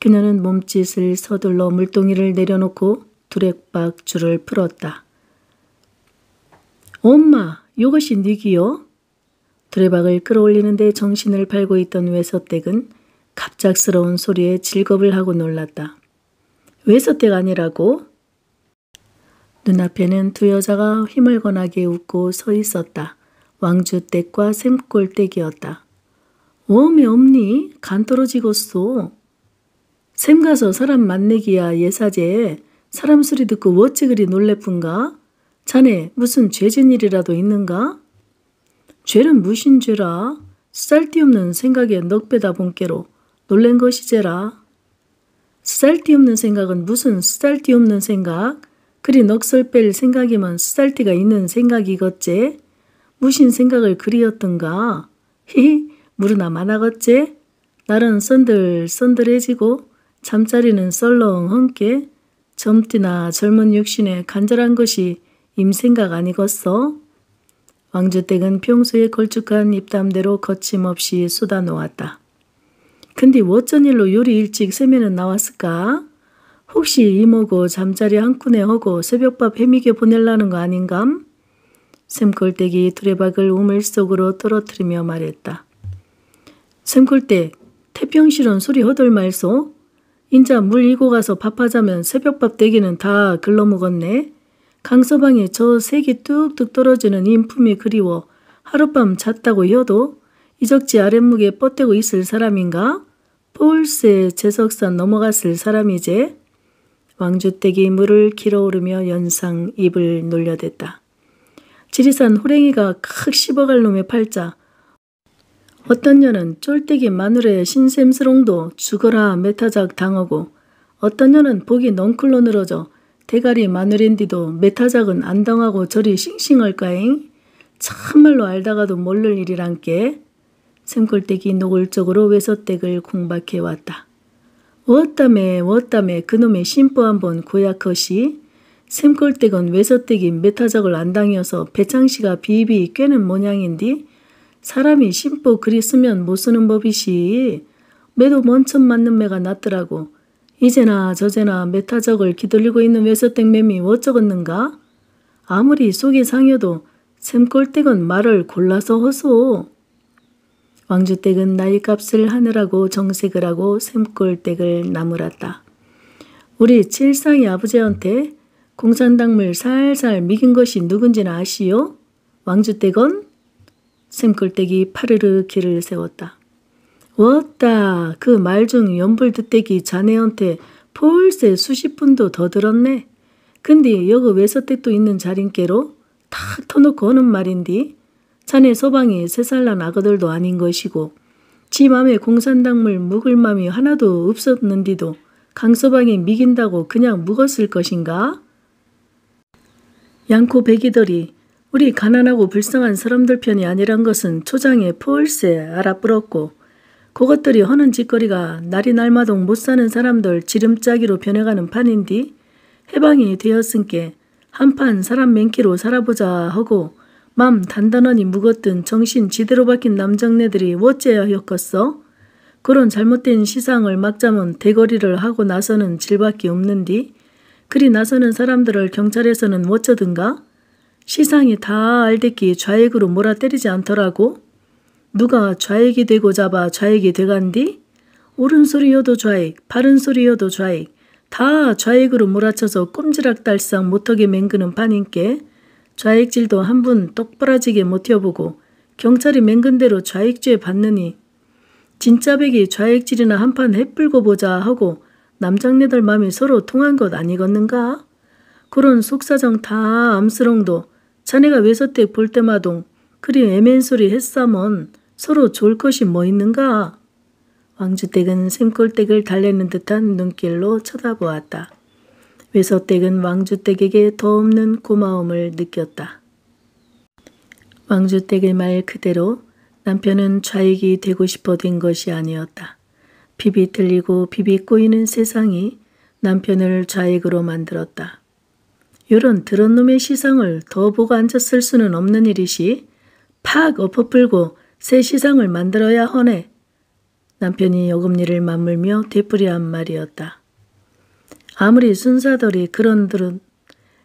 그녀는 몸짓을 서둘러 물동이를 내려놓고 두렉박 줄을 풀었다. 엄마, 이것이 니기요? 두레박을 끌어올리는데 정신을 팔고 있던 외서댁은 갑작스러운 소리에 질겁을 하고 놀랐다. 외서댁 아니라고? 눈앞에는 두 여자가 휘멀건하게 웃고 서 있었다. 왕주댁과 샘골댁이었다. 웜에 없니? 간 떨어지겠소. 샘 가서 사람 만내기야 예사제. 사람 소리 듣고 어찌 그리 놀래쁜가? 자네 무슨 죄진 일이라도 있는가? 죄는 무신 죄라. 쓸데없는 생각에 넉배다 본께로 놀란 것이제라. 쓸데없는 생각은 무슨 쓸데없는 생각? 그리 넋을 뺄 생각이면 쓰잘데가 있는 생각이겠제? 무신 생각을 그리었던가? 히히 무르나 많아겠제? 날은 썬들썬들해지고 잠자리는 썰렁헌게 젊디나 젊은 육신에 간절한 것이 임생각 아니겠어? 왕주댁은 평소에 걸쭉한 입담대로 거침없이 쏟아놓았다. 근데 어쩐 일로 요리 일찍 세면은 나왔을까? 혹시 이모고 잠자리 한푼에 하고 새벽밥 해미게 보낼라는 거 아닌감? 샘골댁이 두레박을 우물 속으로 떨어뜨리며 말했다. 샘골댁, 태평실은 소리 허들 말소? 인자 물 이고 가서 밥하자면 새벽밥 대기는 다 글러먹었네. 강서방에 저 색이 뚝뚝 떨어지는 인품이 그리워 하룻밤 잤다고 여도 이적지 아랫목에 뻗대고 있을 사람인가? 볼세 재석산 넘어갔을 사람이제? 왕주댁이 물을 길어오르며 연상 입을 놀려댔다. 지리산 호랭이가 칵 씹어갈 놈의 팔자. 어떤 년은 쫄대기 마누라의 신샘스롱도 죽어라 메타작 당하고 어떤 년은 복이 넝클로 늘어져 대가리 마누랜디도 메타작은 안 당하고 저리 싱싱할까잉? 참말로 알다가도 모를 일이란께. 샘골댁이 노골적으로 외서댁을 공박해 왔다. 어따매 어따매 그놈의 심보 한번 고약것이 샘골댁은 외서댁인 메타적을 안 당해서 배창시가 비비 꿰는 모양인디. 사람이 심보 그리 쓰면 못 쓰는 법이시. 매도 먼천 맞는 매가 낫더라고. 이제나 저제나 메타적을 기돌리고 있는 외서댁 맴이 어쩌겠는가? 아무리 속이 상여도 샘골댁은 말을 골라서 허소 왕주댁은 나이값을 하느라고 정색을 하고 샘골댁을 나무랐다. 우리 칠상이 아버지한테 공산당물 살살 미긴 것이 누군지는 아시오? 왕주댁은? 샘골댁이 파르르 길을 세웠다. 왔다. 그말 중 연불드댁이 자네한테 폴세 수십 분도 더 들었네. 근데 여기 외서댁도 있는 자린께로 탁 터놓고 하는 말인디. 자네 서방이 세살난 아가들도 아닌 것이고 지 맘에 공산당물 묵을 맘이 하나도 없었는디도 강서방이 미긴다고 그냥 묵었을 것인가? 양코 배기들이 우리 가난하고 불쌍한 사람들 편이 아니란 것은 초장에 폴세 알아불었고 그것들이 허는 짓거리가 날이 날마동 못 사는 사람들 지름짜기로 변해가는 판인디 해방이 되었은께 한판 사람 맹키로 살아보자 하고 맘 단단하니 묵었던 정신 지대로 박힌 남정네들이 어째야 였겠어? 그런 잘못된 시상을 막자면 대거리를 하고 나서는 질밖에 없는디 그리 나서는 사람들을 경찰에서는 어쩌든가? 시상이 다 알댔기 좌익으로 몰아때리지 않더라고? 누가 좌익이 되고 잡아 좌익이 돼간디? 옳은 소리여도 좌익, 바른 소리여도 좌익, 다 좌익으로 몰아쳐서 꼼지락달싹 못하게 맹그는 판인께 좌익질도 한 분 똑바라지게 못 해보고 경찰이 맹근 대로 좌익죄 받느니 진짜 백이 좌익질이나 한판 해불고 보자 하고 남장네들 맘이 서로 통한 것 아니겠는가? 그런 속사정 다 암스롱도 자네가 외서댁 볼 때마동 그리 애맨소리 했사먼 서로 좋을 것이 뭐 있는가? 왕주댁은 샘골댁을 달래는 듯한 눈길로 쳐다보았다. 외서댁은 왕주댁에게 더 없는 고마움을 느꼈다. 왕주댁의 말 그대로 남편은 좌익이 되고 싶어 된 것이 아니었다. 비비 틀리고 비비 꼬이는 세상이 남편을 좌익으로 만들었다. 요런 드런 놈의 시상을 더 보고 앉았을 수는 없는 일이시 팍 엎어풀고 새 시상을 만들어야 허네. 남편이 어금니를 맞물며 되풀이한 말이었다. 아무리 순사들이 그런들은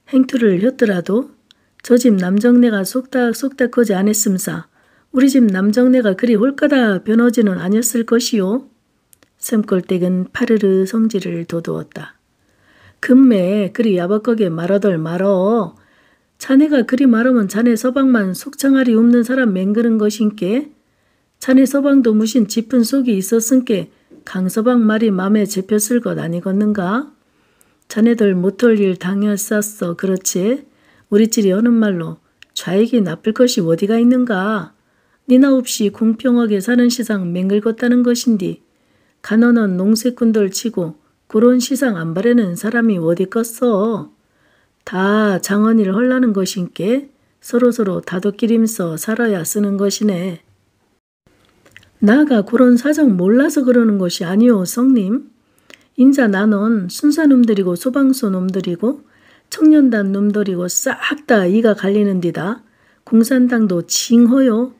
행투를 했더라도 저 집 남정네가 속닥속닥하지 않았음사 우리 집 남정네가 그리 홀까다 변호지는 아니었을 것이요. 샘골댁은 파르르 성질을 돋우었다. 금매 그리 야박하게 말하덜 말어. 자네가 그리 말하면 자네 서방만 속창알이 없는 사람 맹그는 것인께 자네 서방도 무신 짚은 속이 있었은께 강서방 말이 맘에 잡혔을 것 아니겠는가? 자네들 못할 일 당했었어 그렇지? 우리 찔이 어느 말로 좌익이 나쁠 것이 어디가 있는가? 니나 없이 공평하게 사는 시상 맹글겄다는 것인디 가난한 농세꾼들 치고 그런 시상 안 바라는 사람이 어디 껐어? 다 장언일 헐라는 것인께 서로서로 다독기림서 살아야 쓰는 것이네. 나가 그런 사정 몰라서 그러는 것이 아니오 성님. 인자 나는 순사놈들이고 소방서 놈들이고 청년단 놈들이고 싹 다 이가 갈리는디다. 공산당도 징허요.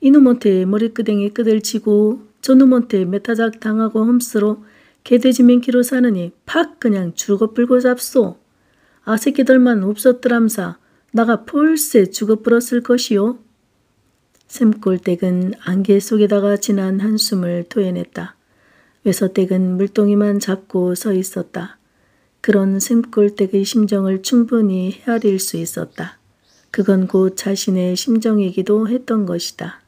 이놈한테 머리끄댕이 끄들치고 저놈한테 메타작 당하고 험스로 개돼지 맹키로 사느니 팍 그냥 죽어 불고 잡소. 아 새끼들만 없었더람사 나가 폴세 죽어 불었을 것이요. 샘골댁은 안개 속에다가 진한 한숨을 토해냈다. 외서댁은 물동이만 잡고 서 있었다. 그런 샘골댁의 심정을 충분히 헤아릴 수 있었다. 그건 곧 자신의 심정이기도 했던 것이다.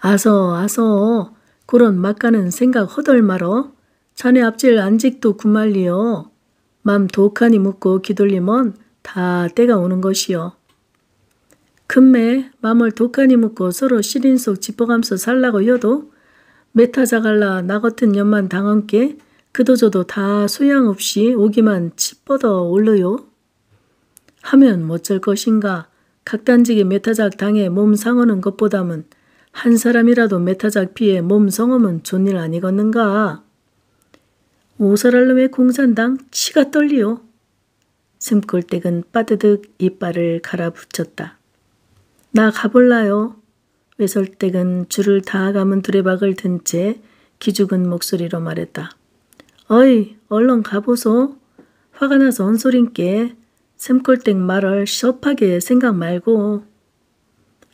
아서 아서 그런 막가는 생각 허덜 말어. 자네 앞질 안직도 구말리요. 맘 독하니 묻고 기돌리면 다 때가 오는 것이요. 금매 맘을 독하니 묻고 서로 시린 속 짚어가면서 살라고 여도 메타자갈라 나 같은 년만 당한께 그도저도 다 소양 없이 오기만 치뻗어 올러요. 하면 어쩔 것인가 각단지게 메타작 당해 몸 상하는 것보다는 한 사람이라도 메타작 피해 몸 성하면 좋은 일 아니겠는가. 오사랄놈의 공산당 치가 떨리요. 샘골댁은 빠드득 이빨을 갈아붙였다. 나 가볼라요. 외설댁은 줄을 다 감은 두레박을 든 채 기죽은 목소리로 말했다. 어이 얼른 가보소. 화가 나서 언소린께 샘골댁 말을 시업하게 생각 말고.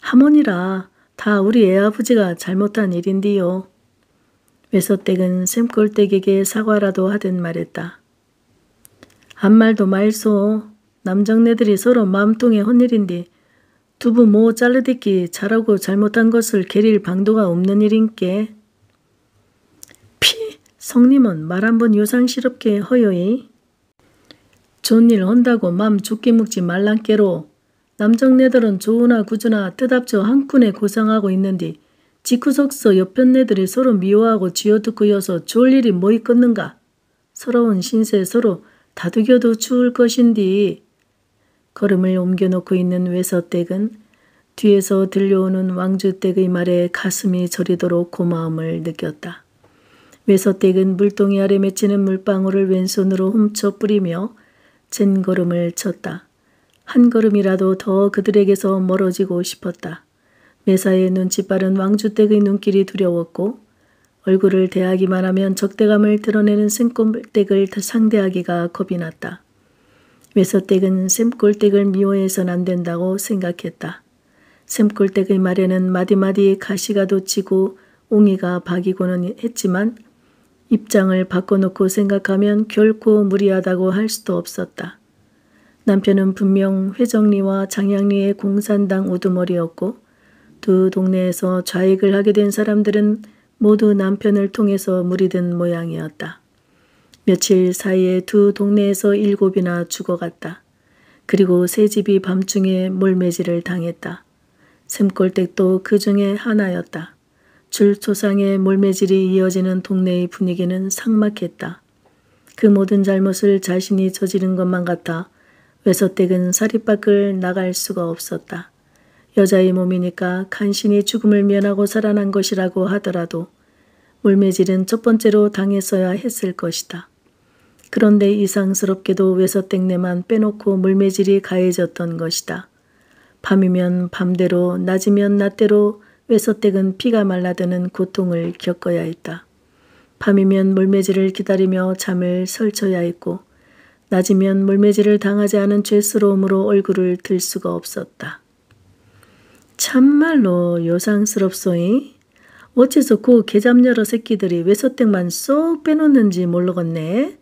하모니라 다 우리 애 아버지가 잘못한 일인디요. 외서댁은 샘골댁에게 사과라도 하듯 말했다. 한 말도 말소. 남정네들이 서로 마음통에 혼일인디 두부 모 잘르듣기 잘하고 잘못한 것을 게릴 방도가 없는 일인께. 피, 성님은 말 한 번 요상스럽게 허여이. 좋은 일 한다고 맘 죽기 묵지 말란께로 남정네들은 조우나 구주나 뜻합쳐 한푼에 고상하고 있는디 직구석서 옆편네들이 서로 미워하고 쥐어듣고 여서 좋을 일이 뭐 있겠는가? 서러운 신세 서로 다투겨도 추울 것인디. 걸음을 옮겨놓고 있는 외서댁은 뒤에서 들려오는 왕주댁의 말에 가슴이 저리도록 고마움을 느꼈다. 외서댁은 물동이 아래 맺히는 물방울을 왼손으로 훔쳐 뿌리며 젠 걸음을 쳤다. 한 걸음이라도 더 그들에게서 멀어지고 싶었다. 매사의 눈치 빠른 왕주댁의 눈길이 두려웠고 얼굴을 대하기만 하면 적대감을 드러내는 샘골댁을 상대하기가 겁이 났다. 외서댁은 샘골댁을 미워해선 안 된다고 생각했다. 샘골댁의 말에는 마디마디 가시가 돋치고 옹이가 박이고는 했지만 입장을 바꿔놓고 생각하면 결코 무리하다고 할 수도 없었다. 남편은 분명 회정리와 장양리의 공산당 우두머리였고 두 동네에서 좌익을 하게 된 사람들은 모두 남편을 통해서 무리든 모양이었다. 며칠 사이에 두 동네에서 일곱이나 죽어갔다. 그리고 새 집이 밤중에 몰매질을 당했다. 샘골댁도 그 중에 하나였다. 줄초상의 몰매질이 이어지는 동네의 분위기는 삭막했다. 그 모든 잘못을 자신이 저지른 것만 같아 외서댁은 사립밖을 나갈 수가 없었다. 여자의 몸이니까 간신히 죽음을 면하고 살아난 것이라고 하더라도 물매질은 첫 번째로 당했어야 했을 것이다. 그런데 이상스럽게도 외서댁네만 빼놓고 물매질이 가해졌던 것이다. 밤이면 밤대로 낮이면 낮대로 외서댁은 피가 말라드는 고통을 겪어야 했다. 밤이면 물매질을 기다리며 잠을 설쳐야 했고 낮이면 물매질을 당하지 않은 죄스러움으로 얼굴을 들 수가 없었다. 참말로 요상스럽소이. 어째서 그 개잡녀러 새끼들이 외서댁만 쏙 빼놓는지 모르겠네.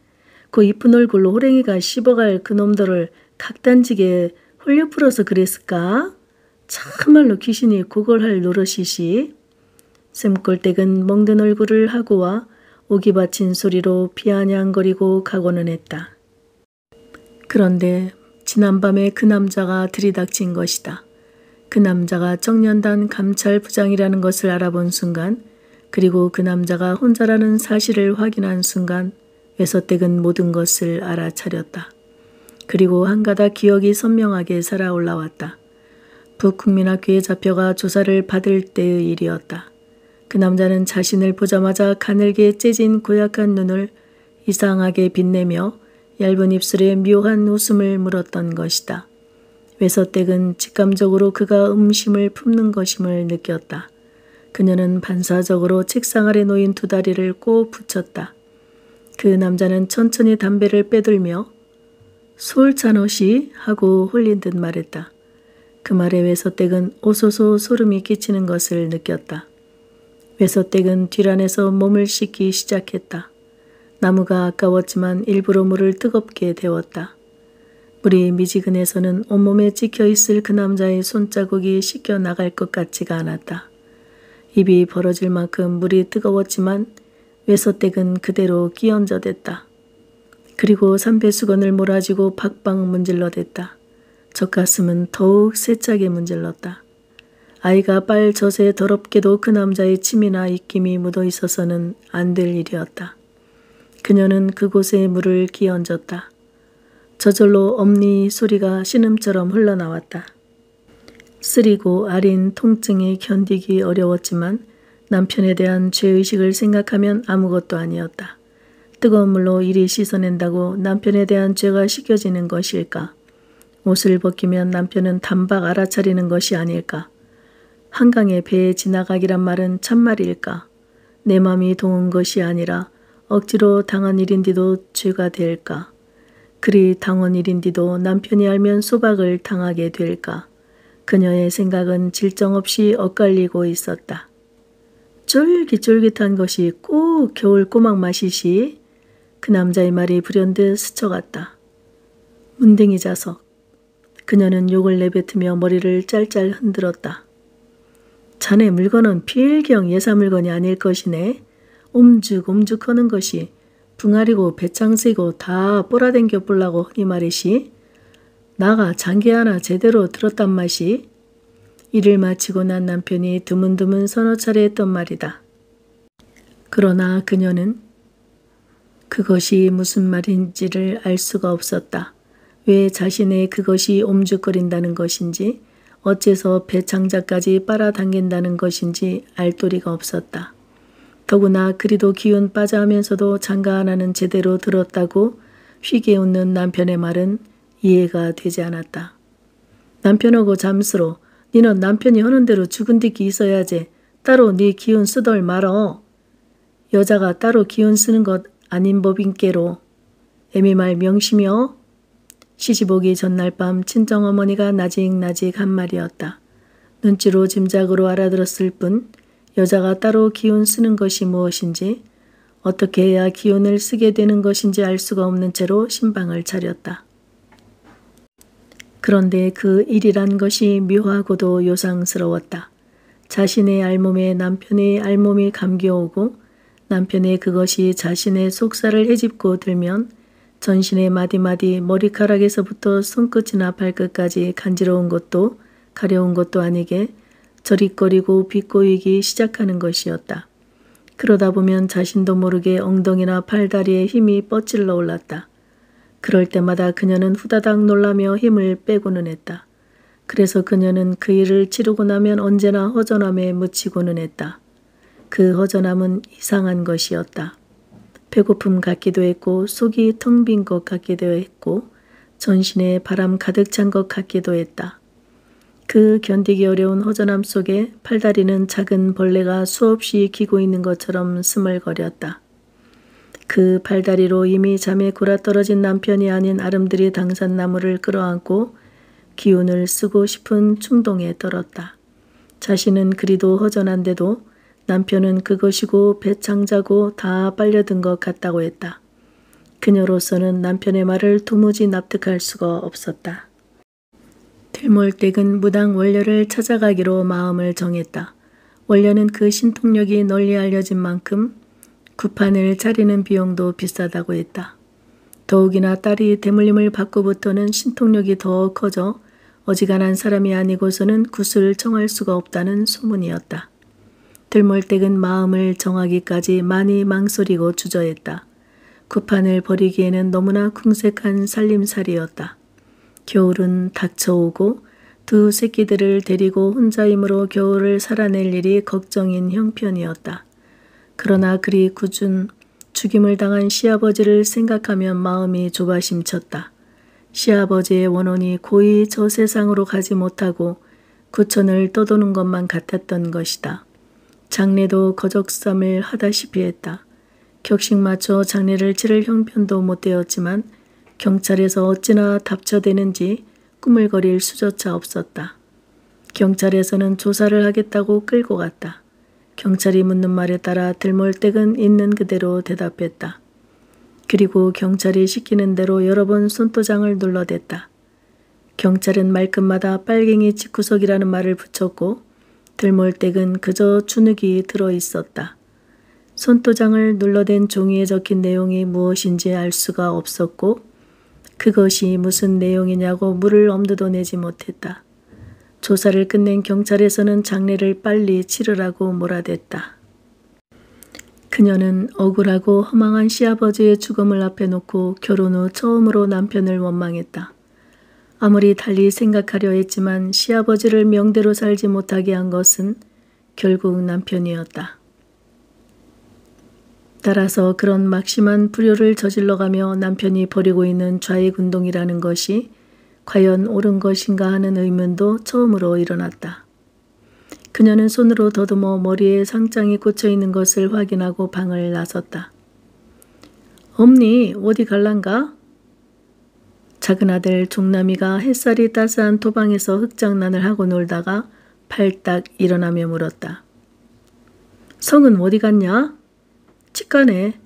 그 이쁜 얼굴로 호랭이가 씹어갈 그놈들을 각단지게 홀려 풀어서 그랬을까? 참말로 귀신이 그걸 할 노릇이시. 샘골댁은 멍든 얼굴을 하고와 오기 바친 소리로 비아냥거리고 가고는 했다. 그런데 지난밤에 그 남자가 들이닥친 것이다. 그 남자가 청년단 감찰 부장이라는 것을 알아본 순간 그리고 그 남자가 혼자라는 사실을 확인한 순간 외서댁은 모든 것을 알아차렸다. 그리고 한가닥 기억이 선명하게 살아 올라왔다. 북국민학교에 잡혀가 조사를 받을 때의 일이었다. 그 남자는 자신을 보자마자 가늘게 째진 고약한 눈을 이상하게 빛내며 얇은 입술에 묘한 웃음을 물었던 것이다. 외서댁은 직감적으로 그가 음심을 품는 것임을 느꼈다. 그녀는 반사적으로 책상 아래 놓인 두 다리를 꼭 붙였다. 그 남자는 천천히 담배를 빼들며 솔찬옷이 하고 홀린 듯 말했다. 그 말에 외서댁은 오소소 소름이 끼치는 것을 느꼈다. 외서댁은 뒤란에서 몸을 씻기 시작했다. 나무가 아까웠지만 일부러 물을 뜨겁게 데웠다. 물이 미지근해서는 온몸에 찍혀있을 그 남자의 손자국이 씻겨 나갈 것 같지가 않았다. 입이 벌어질 만큼 물이 뜨거웠지만 외서댁은 그대로 끼얹어댔다. 그리고 삼배 수건을 몰아쥐고 박박 문질러댔다. 젖가슴은 더욱 세차게 문질렀다. 아이가 빨 젖에 더럽게도 그 남자의 침이나 입김이 묻어 있어서는 안 될 일이었다. 그녀는 그곳에 물을 끼얹었다. 저절로 엄니 소리가 신음처럼 흘러나왔다. 쓰리고 아린 통증이 견디기 어려웠지만 남편에 대한 죄의식을 생각하면 아무것도 아니었다. 뜨거운 물로 이리 씻어낸다고 남편에 대한 죄가 씻겨지는 것일까? 옷을 벗기면 남편은 단박 알아차리는 것이 아닐까? 한강의 배에 지나가기란 말은 참말일까? 내 맘이 동은 것이 아니라 억지로 당한 일인디도 죄가 될까? 그리 당한 일인디도 남편이 알면 소박을 당하게 될까? 그녀의 생각은 질정 없이 엇갈리고 있었다. 쫄깃쫄깃한 것이 꼭 겨울 꼬막 맛이시 그 남자의 말이 불현듯 스쳐갔다. 문댕이 자석. 그녀는 욕을 내뱉으며 머리를 짤짤 흔들었다. 자네 물건은 필경 예사 물건이 아닐 것이네. 옴죽옴죽 하는 것이 붕아리고 배짱 쓰고 다 뽀라댕겨 볼라고 이 말이시. 나가 장기 하나 제대로 들었단 맛이 일을 마치고 난 남편이 드문드문 서너 차례 했던 말이다. 그러나 그녀는 그것이 무슨 말인지를 알 수가 없었다. 왜 자신의 그것이 옴죽거린다는 것인지 어째서 배창자까지 빨아당긴다는 것인지 알 도리가 없었다. 더구나 그리도 기운 빠져 하면서도 장가 하나는 제대로 들었다고 휘게 웃는 남편의 말은 이해가 되지 않았다. 남편하고 잠수로 니는 남편이 하는 대로 죽은 뒤기 있어야지 따로 네 기운 쓰덜 말어. 여자가 따로 기운 쓰는 것 아닌 법인께로 애미 말 명심이여. 시집 오기 전날 밤 친정어머니가 나직나직 한 말이었다. 눈치로 짐작으로 알아들었을 뿐 여자가 따로 기운 쓰는 것이 무엇인지 어떻게 해야 기운을 쓰게 되는 것인지 알 수가 없는 채로 신방을 차렸다. 그런데 그 일이란 것이 묘하고도 요상스러웠다. 자신의 알몸에 남편의 알몸이 감겨오고 남편의 그것이 자신의 속살을 헤집고 들면 전신의 마디마디 머리카락에서부터 손끝이나 발끝까지 간지러운 것도 가려운 것도 아니게 저릿거리고 비꼬이기 시작하는 것이었다. 그러다 보면 자신도 모르게 엉덩이나 팔다리에 힘이 뻗질러 올랐다. 그럴 때마다 그녀는 후다닥 놀라며 힘을 빼고는 했다. 그래서 그녀는 그 일을 치르고 나면 언제나 허전함에 묻히고는 했다. 그 허전함은 이상한 것이었다. 배고픔 같기도 했고 속이 텅 빈 것 같기도 했고 전신에 바람 가득 찬 것 같기도 했다. 그 견디기 어려운 허전함 속에 팔다리는 작은 벌레가 수없이 기고 있는 것처럼 스멀거렸다. 그 팔다리로 이미 잠에 굴아떨어진 남편이 아닌 아름드리 당산나무를 끌어안고 기운을 쓰고 싶은 충동에 떨었다. 자신은 그리도 허전한데도 남편은 그것이고 배창자고 다 빨려든 것 같다고 했다. 그녀로서는 남편의 말을 도무지 납득할 수가 없었다. 들몰댁은 무당 원료를 찾아가기로 마음을 정했다. 원료는 그 신통력이 널리 알려진 만큼 구판을 차리는 비용도 비싸다고 했다. 더욱이나 딸이 대물림을 받고부터는 신통력이 더 커져 어지간한 사람이 아니고서는 굿을 청할 수가 없다는 소문이었다. 들몰댁은 마음을 정하기까지 많이 망설이고 주저했다. 구판을 버리기에는 너무나 궁색한 살림살이였다. 겨울은 닥쳐오고 두 새끼들을 데리고 혼자임으로 겨울을 살아낼 일이 걱정인 형편이었다. 그러나 그리 굳은 죽임을 당한 시아버지를 생각하면 마음이 조바심쳤다. 시아버지의 원혼이 고이 저 세상으로 가지 못하고 구천을 떠도는 것만 같았던 것이다. 장례도 거적삼을 하다시피 했다. 격식 맞춰 장례를 치를 형편도 못 되었지만 경찰에서 어찌나 답처되는지 꾸물거릴 수조차 없었다. 경찰에서는 조사를 하겠다고 끌고 갔다. 경찰이 묻는 말에 따라 들몰댁은 있는 그대로 대답했다. 그리고 경찰이 시키는 대로 여러 번 손도장을 눌러댔다. 경찰은 말끝마다 빨갱이 집구석이라는 말을 붙였고 들몰댁은 그저 주눅이 들어 있었다. 손도장을 눌러댄 종이에 적힌 내용이 무엇인지 알 수가 없었고 그것이 무슨 내용이냐고 물을 엄두도 내지 못했다. 조사를 끝낸 경찰에서는 장례를 빨리 치르라고 몰아댔다. 그녀는 억울하고 허망한 시아버지의 죽음을 앞에 놓고 결혼 후 처음으로 남편을 원망했다. 아무리 달리 생각하려 했지만 시아버지를 명대로 살지 못하게 한 것은 결국 남편이었다. 따라서 그런 막심한 불효를 저질러가며 남편이 벌이고 있는 좌익운동이라는 것이 과연 옳은 것인가 하는 의문도 처음으로 일어났다. 그녀는 손으로 더듬어 머리에 상장이 꽂혀 있는 것을 확인하고 방을 나섰다. 엄니 어디 갈란가? 작은 아들 종남이가 햇살이 따스한 토방에서 흙장난을 하고 놀다가 팔딱 일어나며 물었다. 성은 어디 갔냐? 치과네.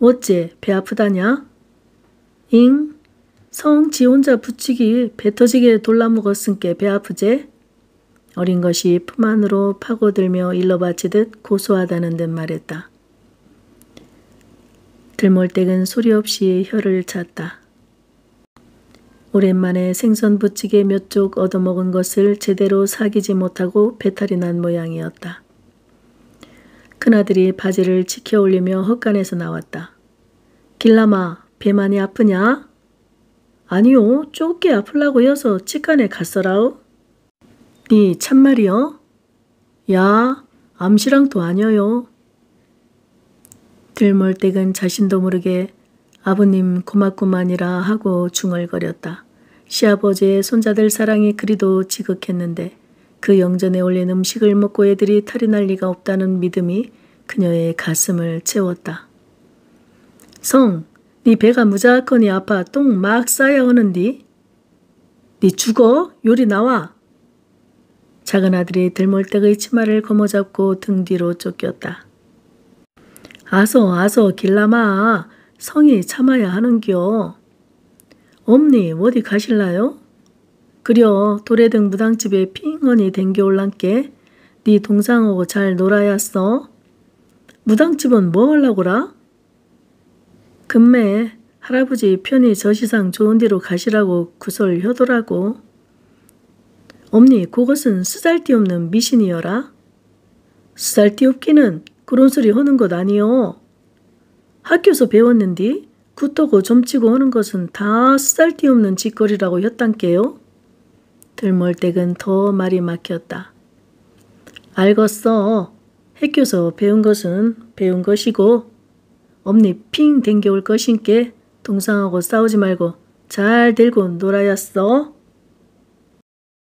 어째 배 아프다냐? 잉? 성 지 혼자 붙이기 배 터지게 돌라먹었은께 배 아프제? 어린 것이 품 안으로 파고들며 일러바치듯 고소하다는 듯 말했다. 들몰댁은 소리 없이 혀를 찼다. 오랜만에 생선 부찌개 몇쪽 얻어먹은 것을 제대로 사귀지 못하고 배탈이 난 모양이었다. 큰아들이 바지를 지켜 올리며 헛간에서 나왔다. 길라마, 배 많이 아프냐? 아니요, 좁게 아플라고 여서 치간에 갔어라우. 니 참말이여? 야, 암시랑도 아니어요. 들몰댁은 자신도 모르게 아버님 고맙구만이라 하고 중얼거렸다. 시아버지의 손자들 사랑이 그리도 지극했는데 그 영전에 올린 음식을 먹고 애들이 탈이 날 리가 없다는 믿음이 그녀의 가슴을 채웠다. 성, 네 배가 무작거니 아파 똥 막 싸야 하는디? 네 죽어? 요리 나와. 작은 아들이 들몰떡의 치마를 거머잡고 등 뒤로 쫓겼다. 아서 아서 길라마 성이 참아야 하는겨. 엄니 어디 가실라요? 그려 도래등 무당집에 핑언이 댕겨올란께 네 동상하고 잘 놀아야써. 무당집은 뭐 하려고라? 금매 할아버지 편히 저시상 좋은 데로 가시라고 구설 효도라고. 엄니 그것은 쓰잘데 없는 미신이여라. 쓰잘데 없기는 그런 소리 하는 것 아니요. 학교에서 배웠는디 굿떠고 점치고 하는 것은 다 쓰잘데 없는 짓거리라고 했단께요. 들몰댁은 더 말이 막혔다. 알겠어. 학교에서 배운 것은 배운 것이고 엄니 핑 댕겨올 것인께 동상하고 싸우지 말고 잘 들고 놀아야써.